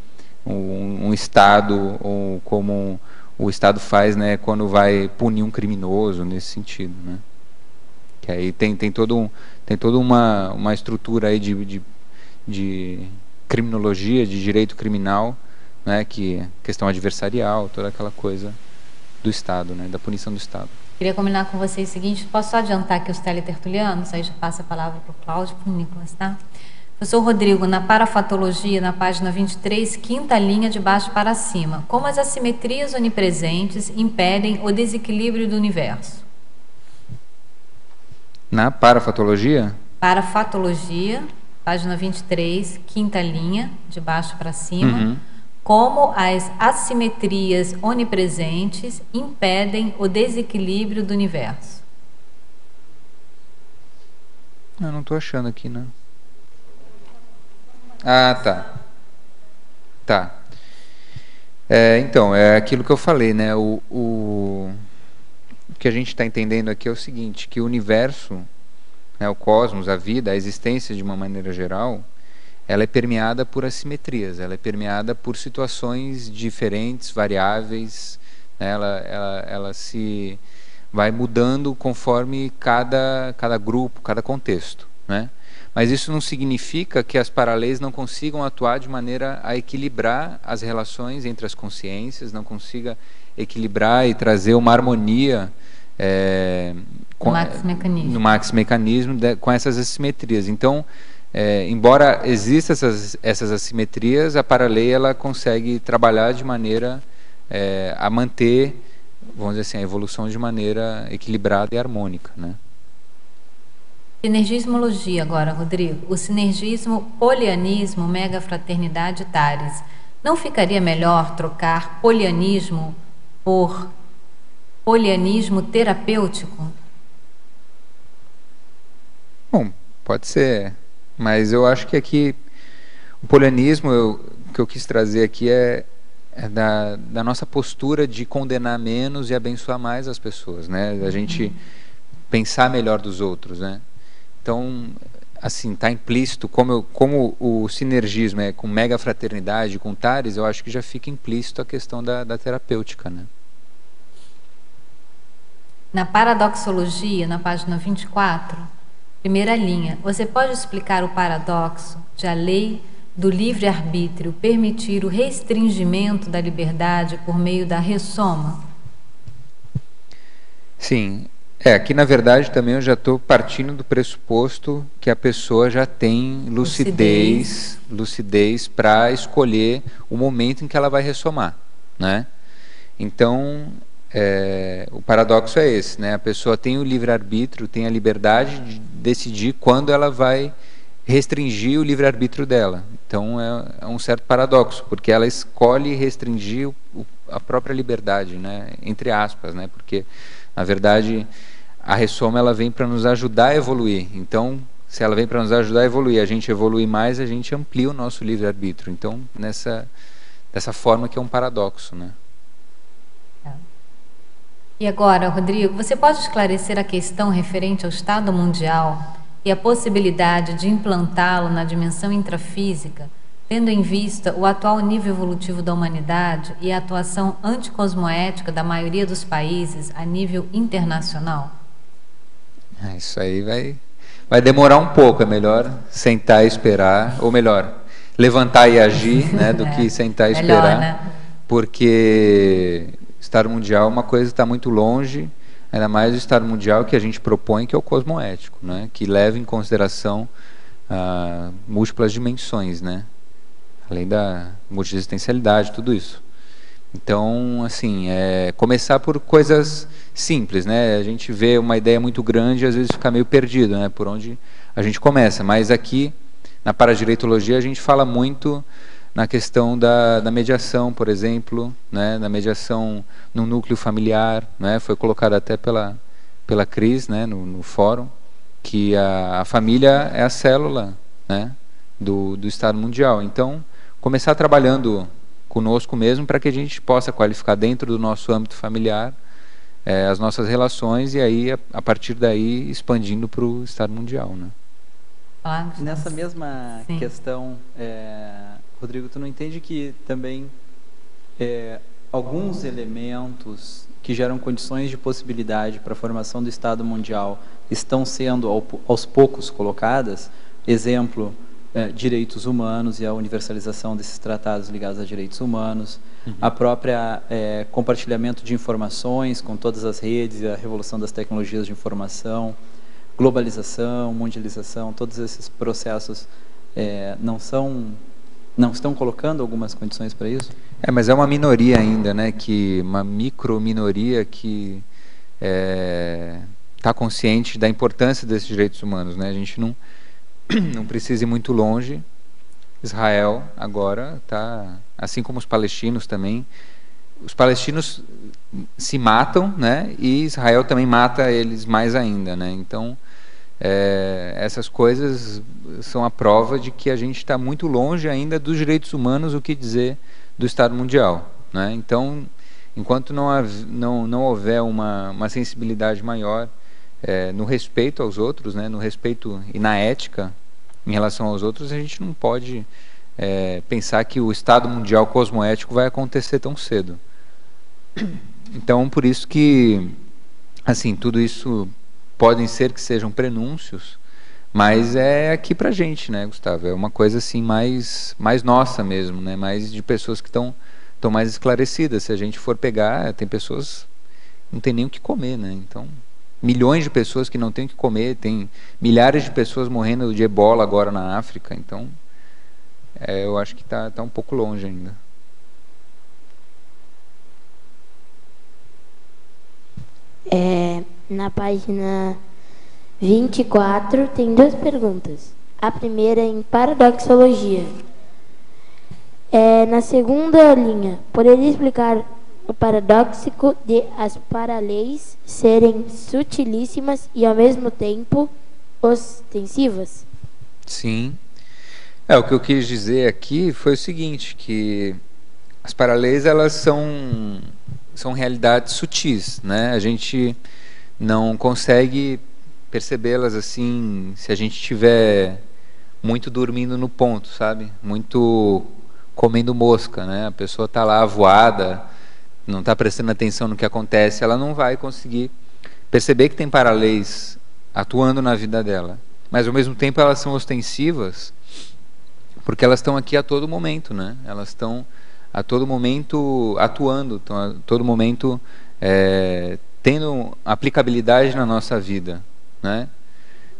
um, um, Estado ou como o Estado faz né, quando vai punir um criminoso nesse sentido. Né? Que aí tem, tem, todo um, tem toda uma, uma estrutura aí de, de, de criminologia, de direito criminal, né, que questão adversarial, toda aquela coisa do Estado, né, da punição do Estado. Queria combinar com vocês o seguinte, posso só adiantar aqui os teletertulianos, aí já passa a palavra para o Cláudio e para o Nicolas, tá? Professor Rodrigo, na parafatologia, na página 23, quinta linha de baixo para cima, como as assimetrias onipresentes impedem o desequilíbrio do universo? Na parafatologia? Parafatologia, página 23, quinta linha, de baixo para cima. Uhum como as assimetrias onipresentes impedem o desequilíbrio do universo. Eu não estou achando aqui, não. Ah, tá. Tá. É, então, é aquilo que eu falei, né? O, o, o que a gente está entendendo aqui é o seguinte, que o universo, né, o cosmos, a vida, a existência de uma maneira geral, ela é permeada por assimetrias, ela é permeada por situações diferentes, variáveis, né? ela, ela, ela se vai mudando conforme cada, cada grupo, cada contexto. Né? Mas isso não significa que as paraleis não consigam atuar de maneira a equilibrar as relações entre as consciências, não consiga equilibrar e trazer uma harmonia é, com, no max mecanismo, no max mecanismo de, com essas assimetrias. Então, é, embora existam essas, essas assimetrias, a paralei ela consegue trabalhar de maneira é, a manter, vamos dizer assim, a evolução de maneira equilibrada e harmônica, né? Sinergismologia agora, Rodrigo. O sinergismo polianismo megafraternidade tares. Não ficaria melhor trocar polianismo por polianismo terapêutico? Bom, pode ser mas eu acho que aqui o polianismo eu, que eu quis trazer aqui é, é da, da, nossa postura de condenar menos e abençoar mais as pessoas, né? A gente pensar melhor dos outros, né? Então, assim, está implícito, como, eu, como o sinergismo é com mega fraternidade, com Tares, eu acho que já fica implícito a questão da, da terapêutica, né? Na paradoxologia, na página 24, primeira linha, você pode explicar o paradoxo de a lei do livre-arbítrio permitir o restringimento da liberdade por meio da ressoma? Sim. É, aqui na verdade também eu já estou partindo do pressuposto que a pessoa já tem lucidez, lucidez para escolher o momento em que ela vai ressomar, né? Então, é, o paradoxo é esse, né? A pessoa tem o livre-arbítrio, tem a liberdade de decidir quando ela vai restringir o livre-arbítrio dela. Então é, é, um certo paradoxo, porque ela escolhe restringir o, a própria liberdade, né? Entre aspas, né? Porque na verdade a ressoma ela vem para nos ajudar a evoluir. Então se ela vem para nos ajudar a evoluir, a gente evolui mais, a gente amplia o nosso livre-arbítrio. Então nessa dessa forma que é um paradoxo, né? E agora, Rodrigo, você pode esclarecer a questão referente ao Estado mundial e a possibilidade de implantá-lo na dimensão intrafísica, tendo em vista o atual nível evolutivo da humanidade e a atuação anticosmoética da maioria dos países a nível internacional? É, isso aí vai, vai demorar um pouco, é melhor sentar e esperar, ou melhor, levantar e agir, [LAUGHS] né, do é, que sentar e melhor, esperar, né? porque Estado mundial é uma coisa que está muito longe, ainda mais o Estado mundial que a gente propõe, que é o cosmoético, né? que leva em consideração ah, múltiplas dimensões, né? além da multiexistencialidade, tudo isso. Então, assim, é começar por coisas simples, né? A gente vê uma ideia muito grande e às vezes fica meio perdido, né? Por onde a gente começa. Mas aqui, na paradireitologia, a gente fala muito na questão da, da mediação, por exemplo, né, na mediação no núcleo familiar, né, foi colocado até pela, pela Cris né, no, no fórum, que a, a, família é a célula né, do, do Estado Mundial. Então, começar trabalhando conosco mesmo para que a gente possa qualificar dentro do nosso âmbito familiar é, as nossas relações e aí, a, a partir daí, expandindo para o Estado Mundial. Né? Nessa mesma Sim. questão, é, Rodrigo, tu não entende que também é, alguns elementos que geram condições de possibilidade para a formação do Estado mundial estão sendo ao, aos poucos colocadas? Exemplo, é, direitos humanos e a universalização desses tratados ligados a direitos humanos, uhum. a própria é, compartilhamento de informações com todas as redes e a revolução das tecnologias de informação, globalização, mundialização, todos esses processos é, não são não estão colocando algumas condições para isso? É, mas é uma minoria ainda, né? Que uma micro minoria que está é, tá consciente da importância desses direitos humanos, né? A gente não [CLEARS THROAT] não precisa ir muito longe. Israel agora está, assim como os palestinos também, os palestinos se matam, né? E Israel também mata eles mais ainda, né? Então é, essas coisas são a prova de que a gente está muito longe ainda dos direitos humanos, o que dizer do Estado Mundial. Né? Então, enquanto não, não, não houver uma, uma sensibilidade maior é, no respeito aos outros, né, no respeito e na ética em relação aos outros, a gente não pode é, pensar que o Estado Mundial cosmoético vai acontecer tão cedo. Então, por isso que, assim, tudo isso podem ser que sejam prenúncios, mas é aqui pra gente, né, Gustavo? É uma coisa assim mais mais nossa mesmo, né? Mais de pessoas que estão estão mais esclarecidas. Se a gente for pegar, tem pessoas não tem nem o que comer, né? Então, milhões de pessoas que não têm o que comer, tem milhares de pessoas morrendo de ebola agora na África. Então, é, eu acho que está tá um pouco longe ainda. É, na página 24 tem duas perguntas. A primeira é em paradoxologia. É, na segunda linha, poderia explicar o paradoxo de as paraleis serem sutilíssimas e ao mesmo tempo ostensivas? Sim. É, o que eu quis dizer aqui foi o seguinte, que as paraleis elas são são realidades sutis, né? A gente não consegue percebê-las assim se a gente estiver muito dormindo no ponto, sabe? Muito comendo mosca, né? A pessoa está lá voada, não está prestando atenção no que acontece, ela não vai conseguir perceber que tem paraleis atuando na vida dela. Mas ao mesmo tempo elas são ostensivas porque elas estão aqui a todo momento, né? Elas estão a todo momento atuando, estão a todo momento é, tendo aplicabilidade na nossa vida, né?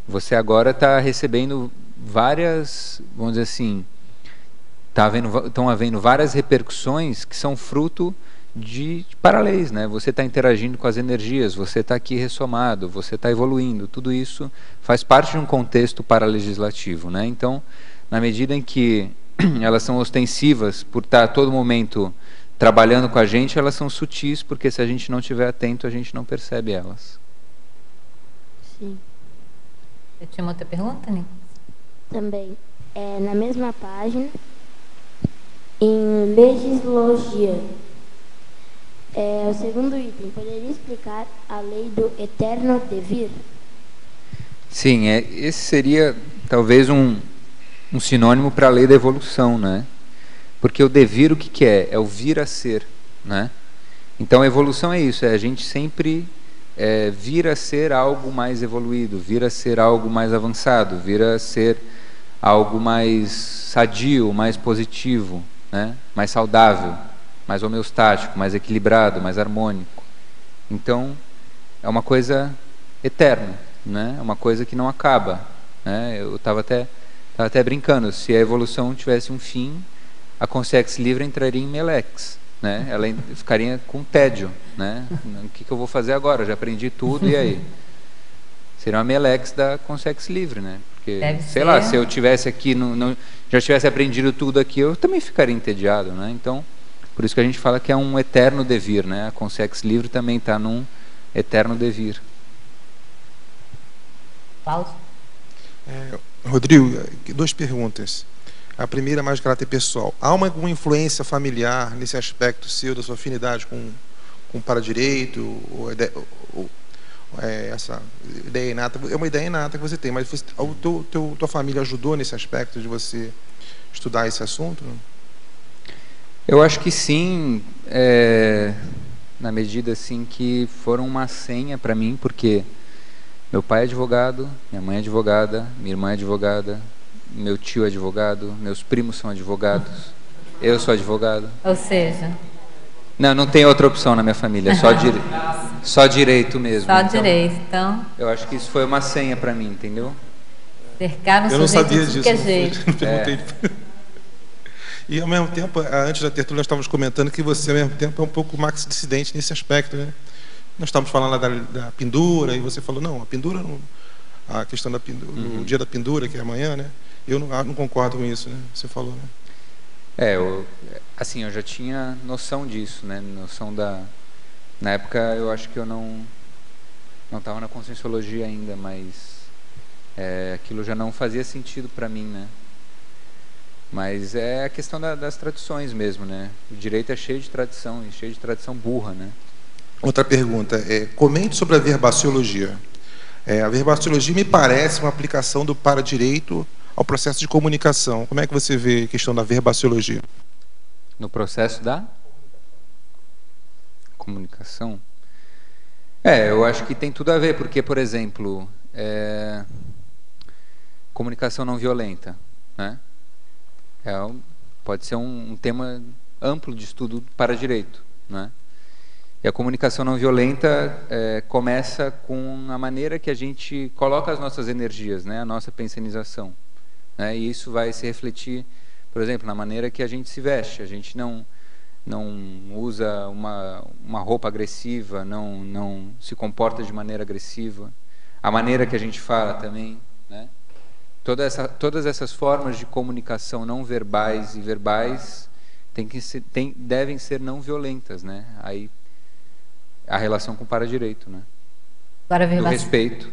Você agora está recebendo várias, vamos dizer assim, tá estão havendo várias repercussões que são fruto de, paraleis, né? Você está interagindo com as energias, você está aqui ressomado, você está evoluindo, tudo isso faz parte de um contexto paralegislativo, né? Então, na medida em que [CLEARS THROAT] elas são ostensivas por estar a todo momento trabalhando com a gente, elas são sutis, porque se a gente não estiver atento, a gente não percebe elas. Sim. Você tinha uma outra pergunta, Nico? Também. É, na mesma página, em legislogia, é, o segundo item, poderia explicar a lei do eterno devir? Sim, é, esse seria talvez um, um sinônimo para a lei da evolução, né? Porque o devir o que, que é? É o vir a ser, né? Então a evolução é isso, é a gente sempre é, vir a ser algo mais evoluído, vir a ser algo mais avançado, vir a ser algo mais sadio, mais positivo, né? mais saudável, mais homeostático, mais equilibrado, mais harmônico. Então é uma coisa eterna, né? é uma coisa que não acaba. Né? Eu estava até Estava até brincando, se a evolução tivesse um fim, a consciência livre entraria em Melex. Né? Ela ficaria com tédio. Né? O que, que eu vou fazer agora? já aprendi tudo, e aí? Seria uma Melex da consciência livre, né? Porque, Deve sei ser. lá, se eu tivesse aqui, no, no, já tivesse aprendido tudo aqui, eu também ficaria entediado, né? Então, por isso que a gente fala que é um eterno devir, né? A consciência livre também está num eterno devir. Paulo? É, Rodrigo, duas perguntas. A primeira é mais de caráter pessoal. Há uma, alguma influência familiar nesse aspecto seu, da sua afinidade com, com o para-direito, ou, ou- é, essa ideia inata? É uma ideia inata que você tem, mas você, teu, teu, tua família ajudou nesse aspecto de você estudar esse assunto? não? Eu acho que sim, é, na medida assim que foram uma senha para mim, porque meu pai é advogado, minha mãe é advogada, minha irmã é advogada, meu tio é advogado, meus primos são advogados, eu sou advogado. Ou seja, Não, não tem outra opção na minha família, é só, [LAUGHS] dire... só direito mesmo. só Então, direito. Então, Eu acho que isso foi uma senha para mim, entendeu? cercar Eu não sabia disso. que não jeito. [LAUGHS] fui- perguntei. E ao mesmo tempo, antes da tertúlia, nós estávamos comentando que você, ao mesmo tempo, é um pouco max dissidente nesse aspecto, né? Nós estávamos falando lá da, da pendura, e você falou, não, a pendura, não, a questão da pendura, Uhum. o dia da pendura, que é amanhã, né? Eu não, ah, não concordo com isso, né? Você falou, né? É, eu, assim, eu já tinha noção disso, né? Noção da. Na época, eu acho que eu não não estava na conscienciologia ainda, mas é, aquilo já não fazia sentido para mim, né? Mas é a questão da- das tradições mesmo, né? O direito é cheio de tradição, e cheio de tradição burra, né? Outra pergunta, é, comente sobre a verbaciologia. É, a verbaciologia me parece uma aplicação do para-direito ao processo de comunicação. Como é que você vê a questão da verbaciologia? No processo da comunicação. É, eu acho que tem tudo a ver, porque, por exemplo, é, comunicação não violenta, né? É pode ser um, um tema amplo de estudo para direito, né? E a comunicação não violenta é, começa com a maneira que a gente coloca as nossas energias, né? A nossa pensanização, né? E isso vai se refletir, por exemplo, na maneira que a gente se veste. A gente não não usa uma, uma roupa agressiva, não, não se comporta de maneira agressiva. A maneira que a gente fala também, né? Toda essa, todas essas formas de comunicação não verbais e verbais tem que ser, tem, devem ser não violentas, né? Aí a relação com o para-direito, né? Agora, a Do respeito.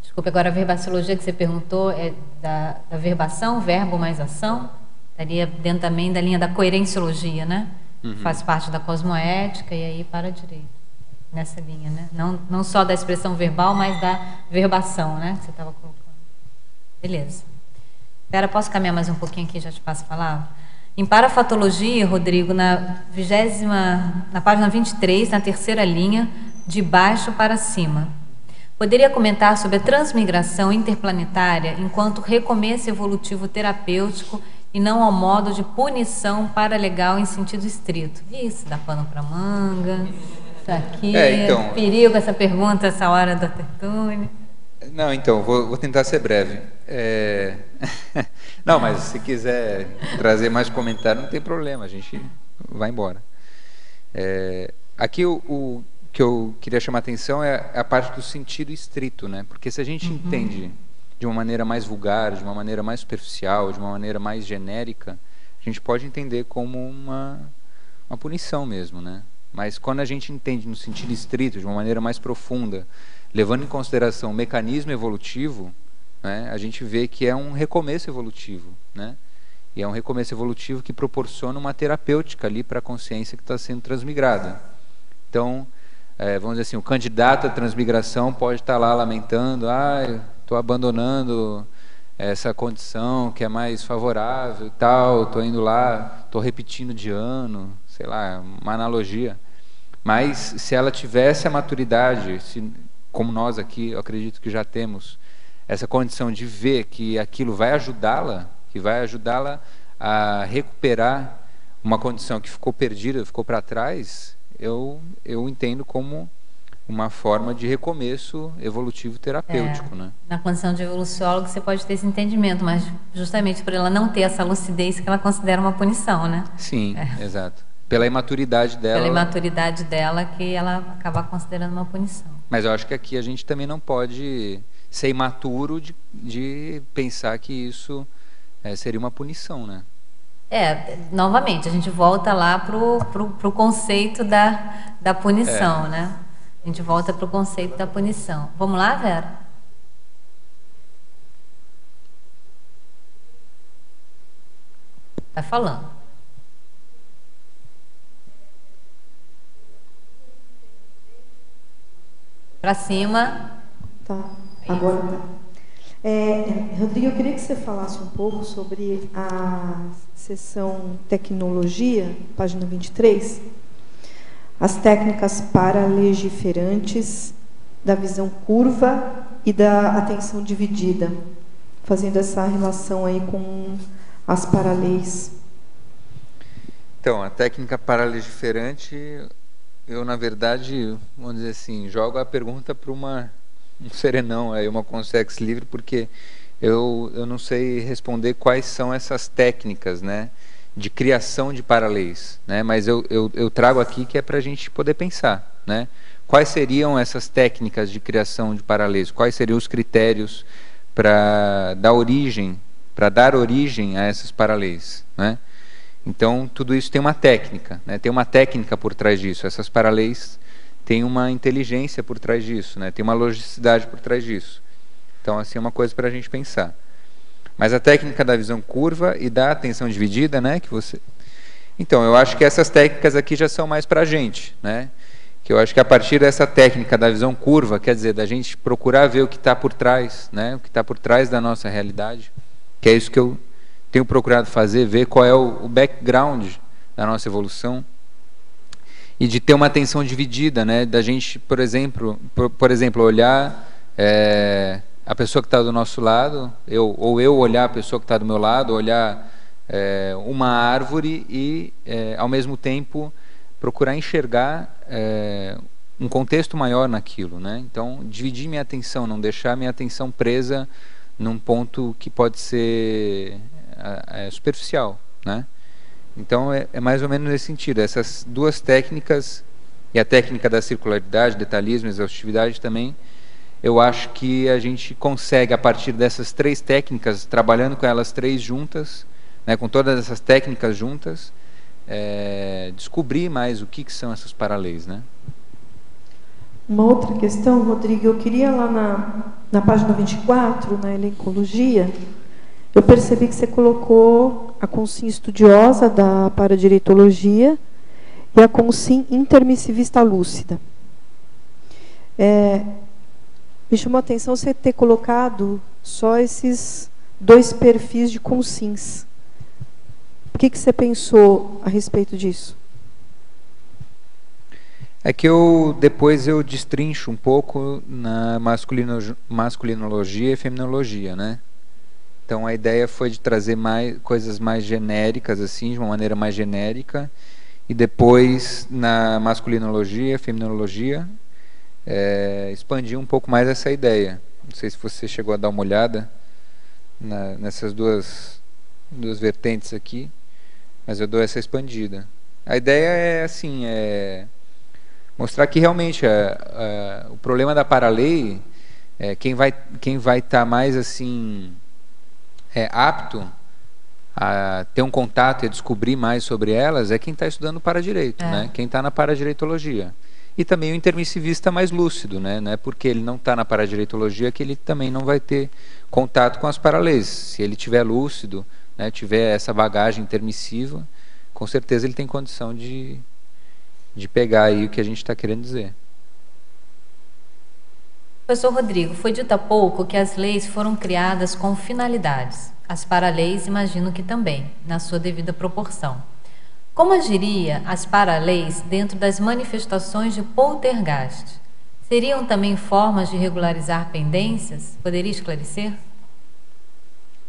Desculpe, agora a verbaciologia que você perguntou é da, da verbação, verbo mais ação? Estaria dentro também da linha da coerenciologia, né? Uhum. Faz parte da cosmoética e aí para direito. nessa linha, né? Não, não só da expressão verbal, mas da verbação, né? Que você estava colocando. Beleza. Espera, posso caminhar mais um pouquinho aqui, já te passo a palavra? Em parafatologia, Rodrigo, na vigésima, na página 23, na terceira linha, de baixo para cima. Poderia comentar sobre a transmigração interplanetária enquanto recomeço evolutivo terapêutico e não ao modo de punição paralegal em sentido estrito. Isso, dá pano para manga. Tá aqui. É, então, perigo essa pergunta essa hora da Tertúlio. Não, então, vou, vou tentar ser breve. É... [LAUGHS] não, mas se quiser trazer mais comentário, não tem problema, a gente vai embora. É... Aqui o, o, que eu queria chamar a atenção é a parte do sentido estrito, né? Porque se a gente uhum. entende de uma maneira mais vulgar, de uma maneira mais superficial, de uma maneira mais genérica, a gente pode entender como uma, uma punição mesmo, né? Mas quando a gente entende no sentido estrito, de uma maneira mais profunda, levando em consideração o mecanismo evolutivo, né, a gente vê que é um recomeço evolutivo, né? E é um recomeço evolutivo que proporciona uma terapêutica ali para a consciência que está sendo transmigrada. Então, é, vamos dizer assim, o candidato à transmigração pode estar tá lá lamentando, ah, estou abandonando essa condição que é mais favorável e tal, estou indo lá, estou repetindo de ano, sei lá, uma analogia. Mas se ela tivesse a maturidade, se, como nós aqui, eu acredito que já temos, essa condição de ver que aquilo vai ajudá-la, que vai ajudá-la a recuperar uma condição que ficou perdida, ficou para trás, eu, eu entendo como uma forma de recomeço evolutivo terapêutico, é, né? Na condição de evoluciólogo você pode ter esse entendimento, mas justamente por ela não ter essa lucidez que ela considera uma punição, né? Sim, é. exato pela imaturidade dela. Pela imaturidade dela que ela acaba considerando uma punição. Mas eu acho que aqui a gente também não pode ser imaturo de, de pensar que isso é, seria uma punição, né? É, novamente, a gente volta lá pro, pro, pro conceito da, da punição, é. né? A gente volta pro conceito da punição. Vamos lá, Vera? Tá falando. Para cima. Tá, agora tá. É, Rodrigo, eu queria que você falasse um pouco sobre a seção tecnologia, página 23, as técnicas paralegiferantes da visão curva e da atenção dividida, fazendo essa relação aí com as paraleis. Então, a técnica paralegiferante eu, na verdade, vamos dizer assim, jogo a pergunta para uma um serenão, aí uma consex livre, porque eu, eu não sei responder quais são essas técnicas, né, de criação de paraleis, né, mas eu, eu, eu trago aqui que é para a gente poder pensar, né, quais seriam essas técnicas de criação de paraleis, quais seriam os critérios para dar origem, para dar origem a essas paraleis, né, então, tudo isso tem uma técnica, né? tem uma técnica por trás disso. Essas paraleis têm uma inteligência por trás disso, né? tem uma logicidade por trás disso. Então, assim, é uma coisa para a gente pensar. Mas a técnica da visão curva e da atenção dividida, né, que você... Então, eu acho que essas técnicas aqui já são mais para a gente, né? Que eu acho que a partir dessa técnica da visão curva, quer dizer, da gente procurar ver o que está por trás, né? O que está por trás da nossa realidade, que é isso que eu tenho procurado fazer, ver qual é o, background da nossa evolução e de ter uma atenção dividida, né? Da gente, por exemplo, por, por exemplo, olhar é, a pessoa que está do nosso lado, eu, ou eu olhar a pessoa que está do meu lado, olhar é, uma árvore e, é, ao mesmo tempo, procurar enxergar é, um contexto maior naquilo, né? Então, dividir minha atenção, não deixar minha atenção presa num ponto que pode ser é superficial, né? Então é, é, mais ou menos nesse sentido. Essas duas técnicas e a técnica da circularidade, detalhismo, exaustividade também, eu acho que a gente consegue a partir dessas três técnicas, trabalhando com elas três juntas, né, com todas essas técnicas juntas, é, descobrir mais o que, que são essas paraleis, né? Uma outra questão, Rodrigo, eu queria lá na, na página 24, na elencologia, eu percebi que você colocou a consim estudiosa da paradireitologia e a consim intermissivista lúcida. É, me chamou a atenção você ter colocado só esses dois perfis de consins. O que, que você pensou a respeito disso? É que eu depois eu destrincho um pouco na masculino, masculinologia e feminologia, né? Então a ideia foi de trazer mais coisas mais genéricas assim, de uma maneira mais genérica, e depois na masculinologia, feminologia, é, expandir um pouco mais essa ideia. Não sei se você chegou a dar uma olhada na, nessas duas duas vertentes aqui, mas eu dou essa expandida. A ideia é assim, é mostrar que realmente é, é, o problema da paralei é quem vai quem vai estar tá mais assim é, apto a ter um contato e a descobrir mais sobre elas é quem está estudando para direito, é. né? Quem está na paradireitologia. E também o intermissivista mais lúcido, né? Não é porque ele não está na paradireitologia que ele também não vai ter contato com as paraleis. Se ele tiver lúcido, né, tiver essa bagagem intermissiva, com certeza ele tem condição de, de pegar aí o que a gente está querendo dizer. Professor Rodrigo, foi dito há pouco que as leis foram criadas com finalidades. As paraleis, imagino que também, na sua devida proporção. Como agiria as paraleis dentro das manifestações de poltergeist? Seriam também formas de regularizar pendências? Poderia esclarecer?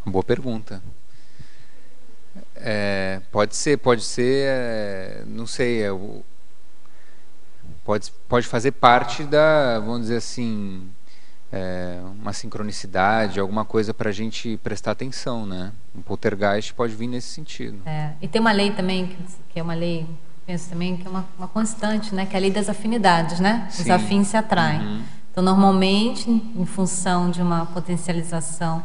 Boa pergunta. É, pode ser, pode ser, é, não sei, é, pode, pode fazer parte da, vamos dizer assim, é, uma sincronicidade, alguma coisa para a gente prestar atenção, né? Um poltergeist pode vir nesse sentido. É, e tem uma lei também, que, é uma lei, penso também, que é uma, uma, constante, né? Que é a lei das afinidades, né? Os afins se atraem. Uhum. Então, normalmente, em função de uma potencialização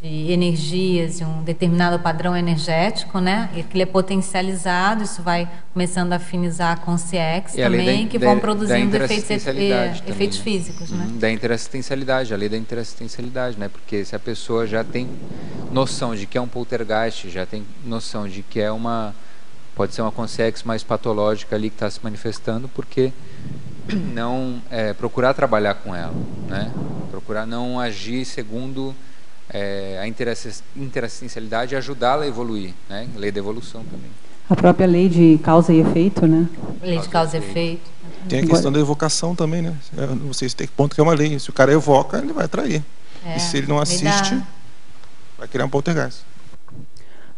de energias e um determinado padrão energético, né? E aquilo é potencializado, isso vai começando a afinizar com o CX também, da, que vão produzindo efeitos, efeitos também, né? físicos, né? Da interassistencialidade, a lei da interassistencialidade, né? Porque se a pessoa já tem noção de que é um poltergeist, já tem noção de que é uma pode ser uma consex mais patológica ali que está se manifestando, porque não é, procurar trabalhar com ela, né? Procurar não agir segundo é, a interassistencialidade e ajudá-la a evoluir, né? Lei da evolução também. A própria lei de causa e efeito, né? Lei de causa e efeito. Tem a questão da evocação também, né? É, vocês têm ponto que é uma lei. Se o cara evoca, ele vai atrair. É, e se ele não assiste, dá... vai criar um poltergeist.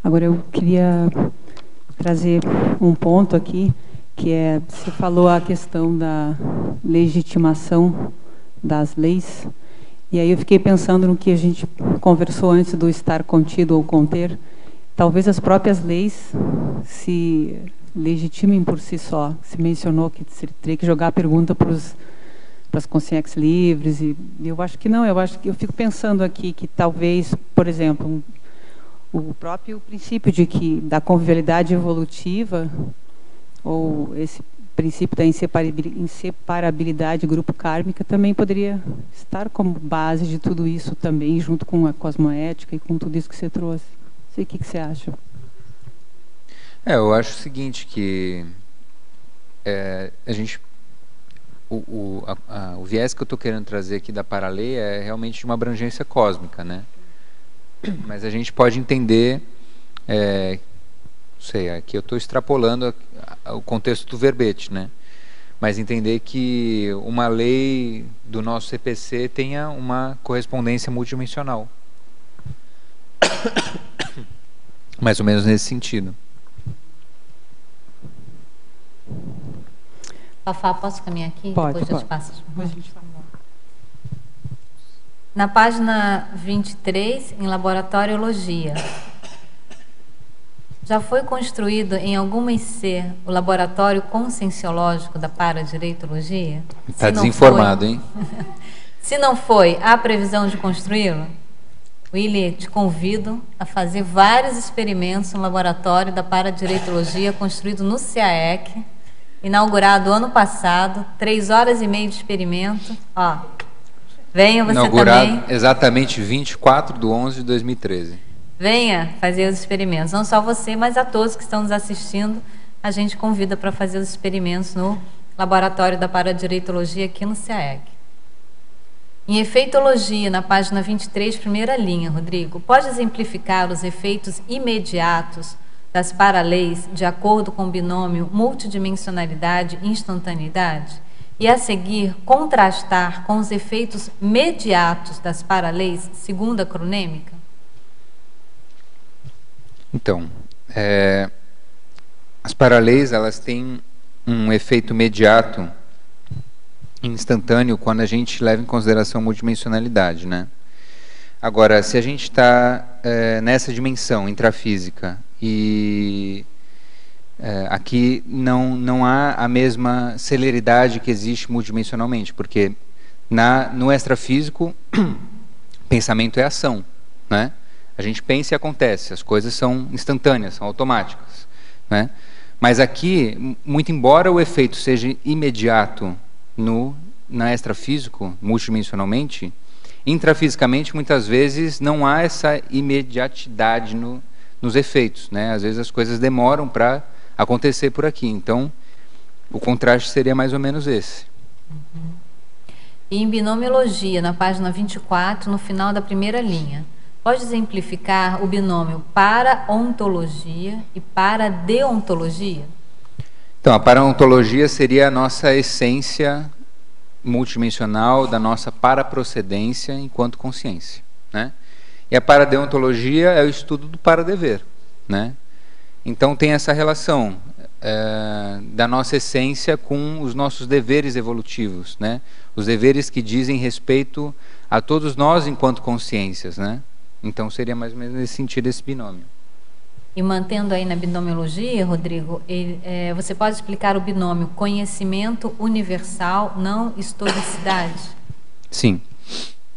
Agora eu queria trazer um ponto aqui, que é, você falou a questão da legitimação das leis, e aí eu fiquei pensando no que a gente conversou antes do estar contido ou conter. Talvez as próprias leis se legitimem por si só. Se mencionou que teria que jogar a pergunta para os para as consciências livres e eu acho que não. Eu acho que eu fico pensando aqui que talvez, por exemplo, um, o próprio princípio de que da convivialidade evolutiva ou esse princípio da inseparabilidade grupo kármica também poderia estar como base de tudo isso também, junto com a cosmoética e com tudo isso que você trouxe. Não sei o que, que você acha. É, eu acho o seguinte, que é, a gente o, o, a, a, o viés que eu estou querendo trazer aqui da paralei é realmente de uma abrangência cósmica, né? Mas a gente pode entender, é, sei, aqui eu estou extrapolando o contexto do verbete, né? Mas entender que uma lei do nosso CPC tenha uma correspondência multidimensional. [COUGHS] Mais ou menos nesse sentido. Fafá, posso caminhar aqui? Pode, Depois pode. eu te passo. Na página 23, em Laboratoriologia, já foi construído em alguma IC o laboratório conscienciológico da paradireitologia? Está desinformado, foi, hein? [LAUGHS] Se não foi, há previsão de construí-lo? Willy, te convido a fazer vários experimentos no laboratório da paradireitologia construído no CAEC, inaugurado ano passado, três horas e meia de experimento. Ó, venha você inaugurado também. exatamente 24 de 11 de 2013. Venha fazer os experimentos. Não só você, mas a todos que estão nos assistindo, a gente convida para fazer os experimentos no Laboratório da Paradireitologia aqui no CAEG. Em efeitologia, na página 23, primeira linha, Rodrigo, pode exemplificar os efeitos imediatos das paraleis de acordo com o binômio multidimensionalidade e instantaneidade? E a seguir, contrastar com os efeitos mediatos das paraleis segundo a cronêmica? Então, é, as paraleis elas têm um efeito imediato instantâneo quando a gente leva em consideração a multidimensionalidade, né? Agora, se a gente está é, nessa dimensão intrafísica e é, aqui não, não há a mesma celeridade que existe multidimensionalmente, porque na, no extrafísico, [CLEARS THROAT] pensamento é ação, né? A gente pensa e acontece, as coisas são instantâneas, são automáticas, né? Mas aqui, muito embora o efeito seja imediato no na extrafísico, multidimensionalmente, intrafisicamente muitas vezes não há essa imediatidade no, nos efeitos, né? Às vezes as coisas demoram para acontecer por aqui. Então, o contraste seria mais ou menos esse. Uhum. E em binomiologia, na página 24, no final da primeira linha, pode exemplificar o binômio para ontologia e para deontologia? Então, a paraontologia seria a nossa essência multidimensional da nossa paraprocedência enquanto consciência. Né? E a paradeontologia é o estudo do paradever. Né? Então tem essa relação é, da nossa essência com os nossos deveres evolutivos, né? os deveres que dizem respeito a todos nós enquanto consciências. Né? Então seria mais ou menos nesse sentido esse binômio. E mantendo aí na binomiologia, Rodrigo, ele, é, você pode explicar o binômio conhecimento universal, não historicidade? Sim.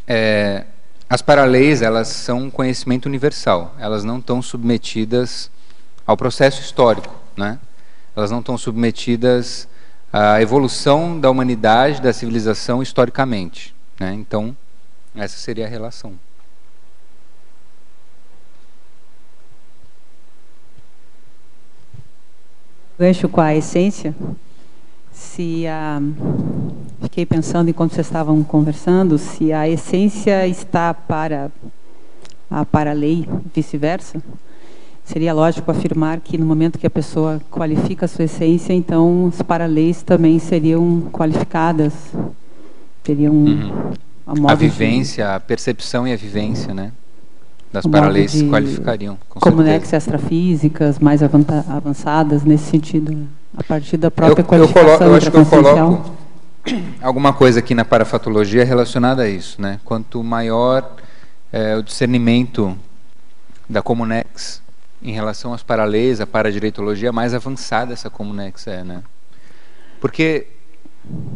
É, as paraleis, elas são conhecimento universal. Elas não estão submetidas ao processo histórico, né? Elas não estão submetidas à evolução da humanidade, da civilização historicamente, né? Então, essa seria a relação. Gancho com a essência, se a fiquei pensando enquanto vocês estavam conversando, se a essência está para a para a lei, vice-versa, seria lógico afirmar que no momento que a pessoa qualifica a sua essência, então as para-leis também seriam qualificadas, teriam uhum. a, a vivência, de... a percepção e a vivência, né? Das paraleis se qualificariam. Com comunex extrafísicas mais avançadas nesse sentido, a partir da própria eu, qualificação eu, coloco, eu acho que eu coloco alguma coisa aqui na parafatologia relacionada a isso. Né? Quanto maior é, o discernimento da comunex em relação às paraleis, a paradireitologia, mais avançada essa comunex é. Né? Porque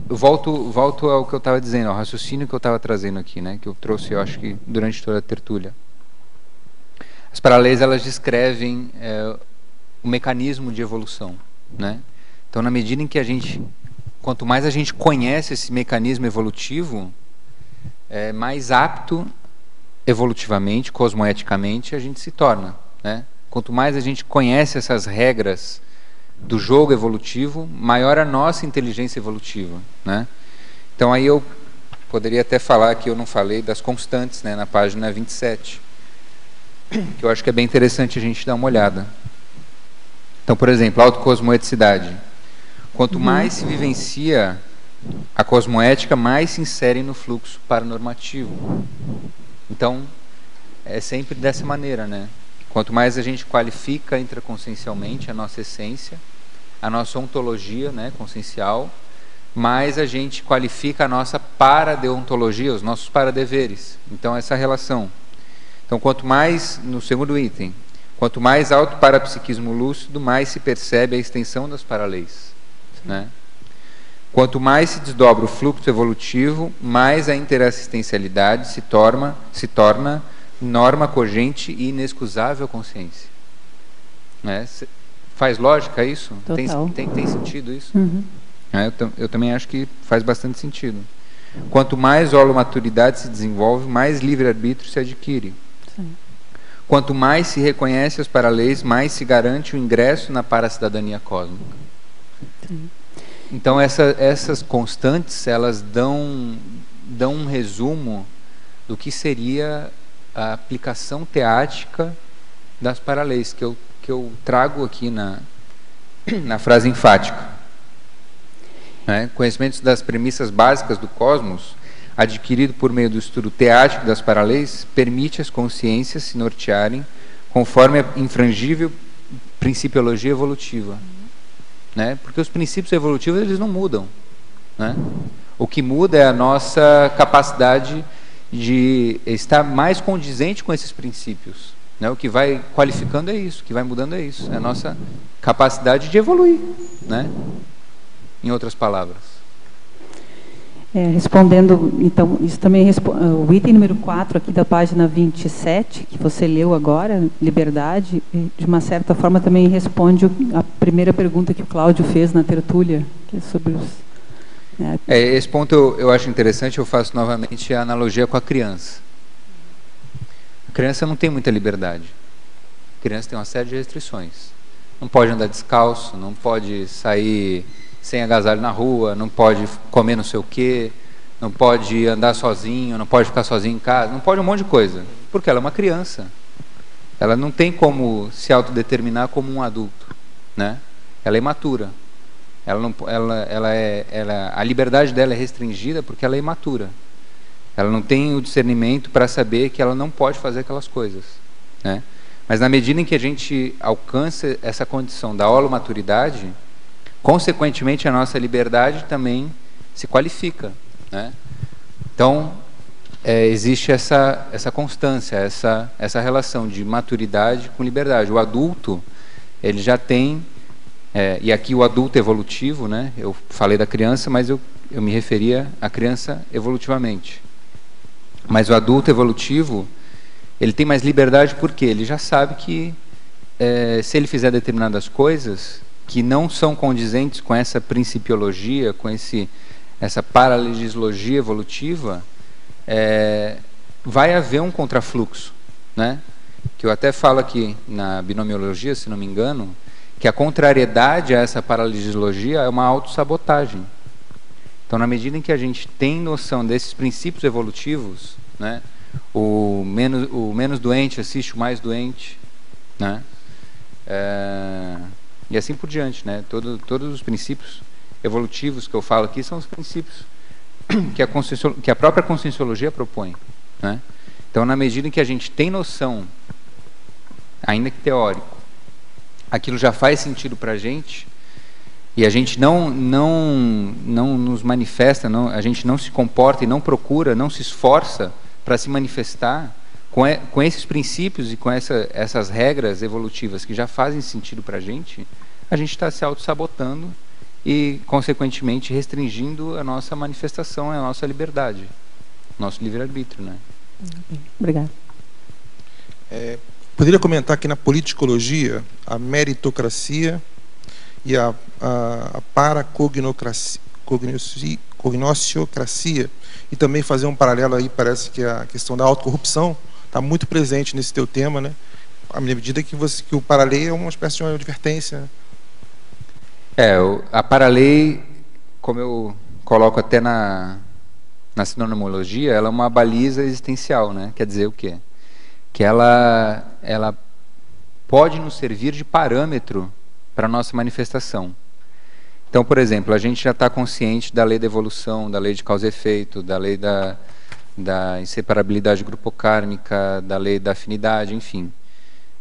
eu volto, volto ao que eu estava dizendo, ao raciocínio que eu estava trazendo aqui, né? que eu trouxe, eu acho que durante toda a tertúlia. As paraleis elas descrevem é, o mecanismo de evolução, né? Então, na medida em que a gente, quanto mais a gente conhece esse mecanismo evolutivo, é, mais apto evolutivamente, cosmoeticamente, a gente se torna, né? Quanto mais a gente conhece essas regras do jogo evolutivo, maior a nossa inteligência evolutiva, né? Então aí eu poderia até falar que eu não falei das constantes, né, na página 27 que eu acho que é bem interessante a gente dar uma olhada. Então, por exemplo, autocosmoeticidade. Quanto mais se vivencia a cosmoética, mais se insere no fluxo paranormativo. Então, é sempre dessa maneira, né? Quanto mais a gente qualifica intraconsciencialmente a nossa essência, a nossa ontologia, né, consciencial, mais a gente qualifica a nossa paradeontologia, os nossos paradeveres. Então, essa relação. Então, quanto mais, no segundo item, quanto mais alto parapsiquismo lúcido, mais se percebe a extensão das paraleis. Né? Quanto mais se desdobra o fluxo evolutivo, mais a interassistencialidade se torna, se torna norma cogente e inexcusável consciência. Né? Faz lógica isso? Tem, tem, tem, sentido isso? Uhum. É, eu, eu, também acho que faz bastante sentido. Quanto mais holomaturidade se desenvolve, mais livre-arbítrio se adquire. Quanto mais se reconhece as paraleis, mais se garante o ingresso na paracidadania cósmica. Sim. Então essa, essas constantes elas dão dão um resumo do que seria a aplicação teática das paraleis que eu que eu trago aqui na na frase enfática. Né? Conhecimentos das premissas básicas do cosmos, adquirido por meio do estudo teático das paraleis, permite às consciências se nortearem conforme a infrangível principiologia evolutiva. Né? Porque os princípios evolutivos eles não mudam. Né? O que muda é a nossa capacidade de estar mais condizente com esses princípios. Né? O que vai qualificando é isso, o que vai mudando é isso, é a nossa capacidade de evoluir, né? Em outras palavras. É, respondendo, então, isso também o item número 4 aqui da página 27, que você leu agora, liberdade, de uma certa forma também responde a primeira pergunta que o Cláudio fez na tertúlia, que é sobre os é, é esse ponto eu, eu acho interessante, eu faço novamente a analogia com a criança. A criança não tem muita liberdade. A criança tem uma série de restrições. Não pode andar descalço, não pode sair sem agasalho na rua, não pode comer não sei o quê, não pode andar sozinho, não pode ficar sozinho em casa, não pode um monte de coisa. Porque ela é uma criança. Ela não tem como se autodeterminar como um adulto. Né? Ela é imatura. Ela não, ela, ela é, ela, a liberdade dela é restringida porque ela é imatura. Ela não tem o discernimento para saber que ela não pode fazer aquelas coisas. Né? Mas na medida em que a gente alcança essa condição da holomaturidade, consequentemente a nossa liberdade também se qualifica. Né? Então, é, existe essa, essa constância, essa, essa relação de maturidade com liberdade. O adulto, ele já tem é, e aqui o adulto evolutivo, né? Eu falei da criança, mas eu, eu me referia à criança evolutivamente. Mas o adulto evolutivo, ele tem mais liberdade porque ele já sabe que é, se ele fizer determinadas coisas que não são condizentes com essa principiologia, com esse, essa paralegislogia evolutiva, é, vai haver um contrafluxo, né? Que eu até falo aqui na binomiologia, se não me engano, que a contrariedade a essa paralegislogia é uma autossabotagem. Então, na medida em que a gente tem noção desses princípios evolutivos, né, o, menos, o menos doente assiste o mais doente, né, é, e assim por diante. Né, todo, todos os princípios evolutivos que eu falo aqui são os princípios [COUGHS] que a, que a própria conscienciologia propõe. Né. Então, na medida em que a gente tem noção, ainda que teórico, aquilo já faz sentido para a gente e a gente não não não nos manifesta, não, a gente não se comporta e não procura, não se esforça para se manifestar com, com esses princípios e com essa, essas regras evolutivas que já fazem sentido para a gente, a gente está se auto-sabotando e, consequentemente, restringindo a nossa manifestação, a nossa liberdade, nosso livre-arbítrio. Né? Obrigada. É, Poderia comentar que na politicologia, a meritocracia e a, a, a paracognocracia, cognociocracia, e também fazer um paralelo aí, parece que a questão da autocorrupção está muito presente nesse teu tema, né? À medida que, você, que o paralelo é uma espécie de uma advertência. Né? É, a paralei, como eu coloco até na, na sinonimologia, ela é uma baliza existencial, né? Quer dizer o quê? que ela, ela pode nos servir de parâmetro para a nossa manifestação. Então, por exemplo, a gente já está consciente da lei da evolução, da lei de causa e efeito, da lei da, da inseparabilidade grupocármica, da lei da afinidade, enfim.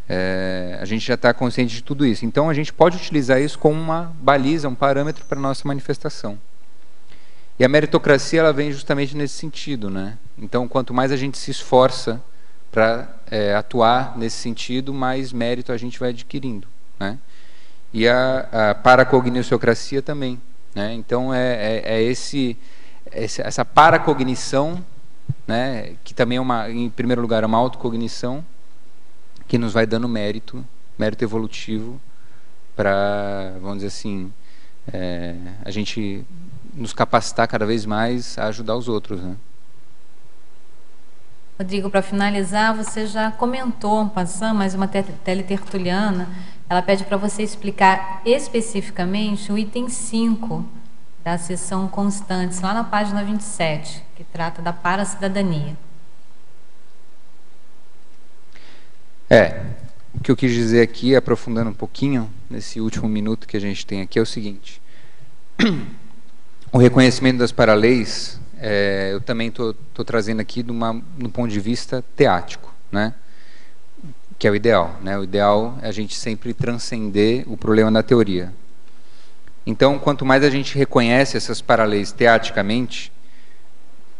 É, a gente já está consciente de tudo isso. Então, a gente pode utilizar isso como uma baliza, um parâmetro para a nossa manifestação. E a meritocracia ela vem justamente nesse sentido. Né? Então, quanto mais a gente se esforça para é, atuar nesse sentido, mais mérito a gente vai adquirindo. Né? E a, a paracogniociocracia também. Né? Então, é, é, é esse, essa paracognição, né, que também é uma, em primeiro lugar, é uma autocognição, que nos vai dando mérito, mérito evolutivo, para, vamos dizer assim, é, a gente nos capacitar cada vez mais a ajudar os outros. Né? Rodrigo, para finalizar, você já comentou, passando, mas uma teletertuliana, ela pede para você explicar especificamente o item 5 da sessão constantes, lá na página 27, que trata da para-cidadania. É, o que eu quis dizer aqui, aprofundando um pouquinho, nesse último minuto que a gente tem aqui, é o seguinte. O reconhecimento das paraleis, é, eu também estou trazendo aqui de do ponto de vista teático, né? que é o ideal. Né? O ideal é a gente sempre transcender o problema da teoria. Então, quanto mais a gente reconhece essas paraleis teaticamente,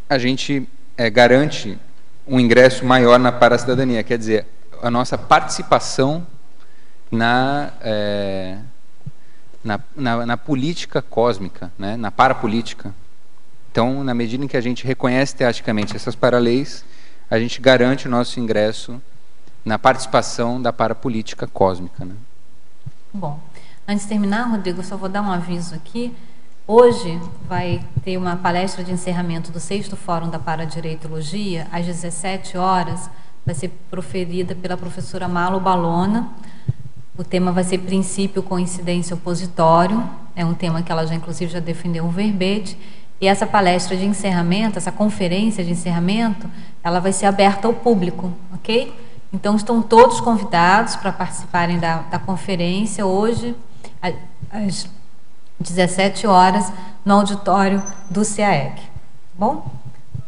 a gente é, garante um ingresso maior na para-cidadania, quer dizer, a nossa participação na, é, na, na, na, política cósmica, né? na parapolítica. Então, na medida em que a gente reconhece teaticamente essas paraleis, a gente garante o nosso ingresso na participação da parapolítica cósmica. Né? Bom, antes de terminar, Rodrigo, só vou dar um aviso aqui. Hoje vai ter uma palestra de encerramento do sexto Fórum da Paradireitologia, às 17 horas, vai ser proferida pela professora Malo Balona. O tema vai ser princípio, coincidência, opositório. É um tema que ela já, inclusive, já defendeu um verbete. E essa palestra de encerramento, essa conferência de encerramento, ela vai ser aberta ao público, ok? Então, estão todos convidados para participarem da, da conferência hoje, às 17 horas, no auditório do CAEC. Bom?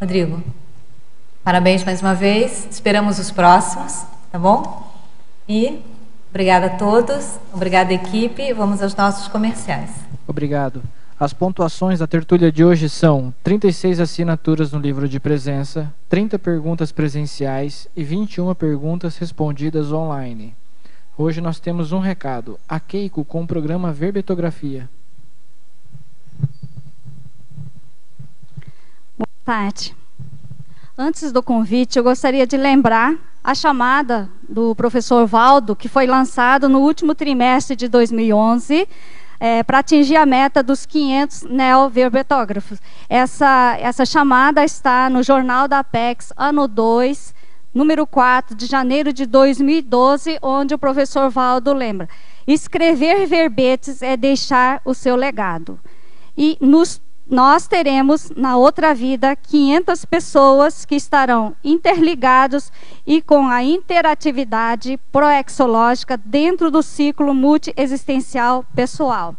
Rodrigo, parabéns mais uma vez. Esperamos os próximos, tá bom? E obrigada a todos, obrigada equipe. Vamos aos nossos comerciais. Obrigado. As pontuações da tertúlia de hoje são 36 assinaturas no livro de presença, 30 perguntas presenciais e 21 perguntas respondidas online. Hoje nós temos um recado. A Keiko com o programa Verbetografia. Boa tarde. Antes do convite, eu gostaria de lembrar a chamada do professor Valdo, que foi lançado no último trimestre de 2011 é, para atingir a meta dos 500 neoverbetógrafos. Essa, essa chamada está no Jornal da Apex, ano 2, número 4, de janeiro de 2012, onde o professor Valdo lembra. Escrever verbetes é deixar o seu legado. E nos nós teremos na outra vida 500 pessoas que estarão interligados e com a interatividade proexológica dentro do ciclo multiexistencial pessoal.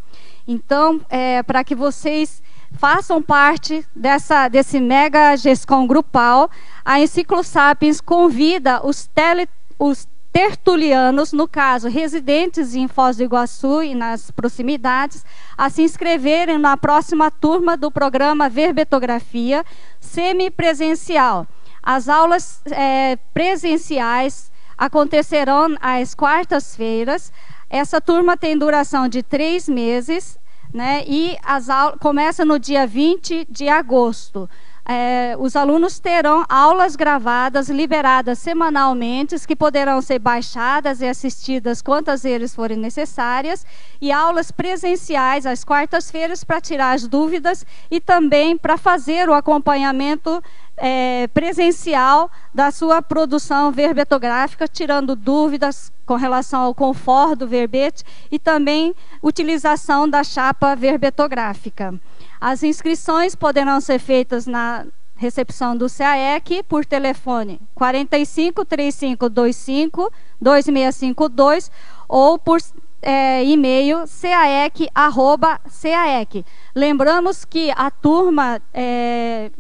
Então, é, para que vocês façam parte dessa, desse mega GESCOM grupal, a Enciclo Sapiens convida os, tele, os tertulianos, no caso, residentes em Foz do Iguaçu e nas proximidades, a se inscreverem na próxima turma do programa Verbetografia semipresencial. As aulas é, presenciais acontecerão às quartas-feiras. Essa turma tem duração de três meses, né, e as começa no dia 20 de agosto. É, os alunos terão aulas gravadas, liberadas semanalmente, que poderão ser baixadas e assistidas quantas vezes forem necessárias, e aulas presenciais às quartas-feiras para tirar as dúvidas e também para fazer o acompanhamento é, presencial da sua produção verbetográfica, tirando dúvidas com relação ao conforto do verbete e também utilização da chapa verbetográfica. As inscrições poderão ser feitas na recepção do CAEC por telefone 45 3525 2652 ou por é, e-mail caec@caec. Lembramos que a turma é,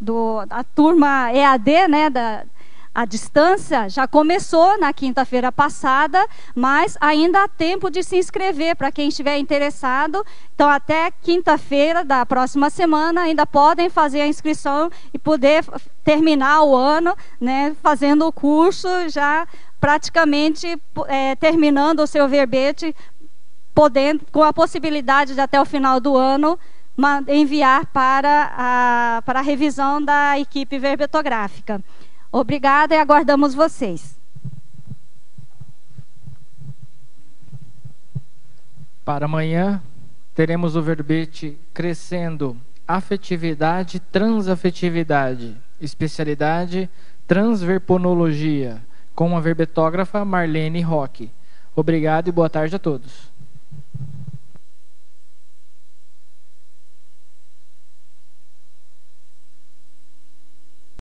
do a turma EAD, né, da a distância já começou na quinta-feira passada, mas ainda há tempo de se inscrever para quem estiver interessado. Então, até quinta-feira da próxima semana, ainda podem fazer a inscrição e poder terminar o ano né, fazendo o curso, já praticamente é, terminando o seu verbete, podendo, com a possibilidade de até o final do ano enviar para a, para a revisão da equipe verbetográfica. Obrigada e aguardamos vocês. Para amanhã, teremos o verbete crescendo afetividade, transafetividade, especialidade transverponologia, com a verbetógrafa Marlene Roque. Obrigado e boa tarde a todos.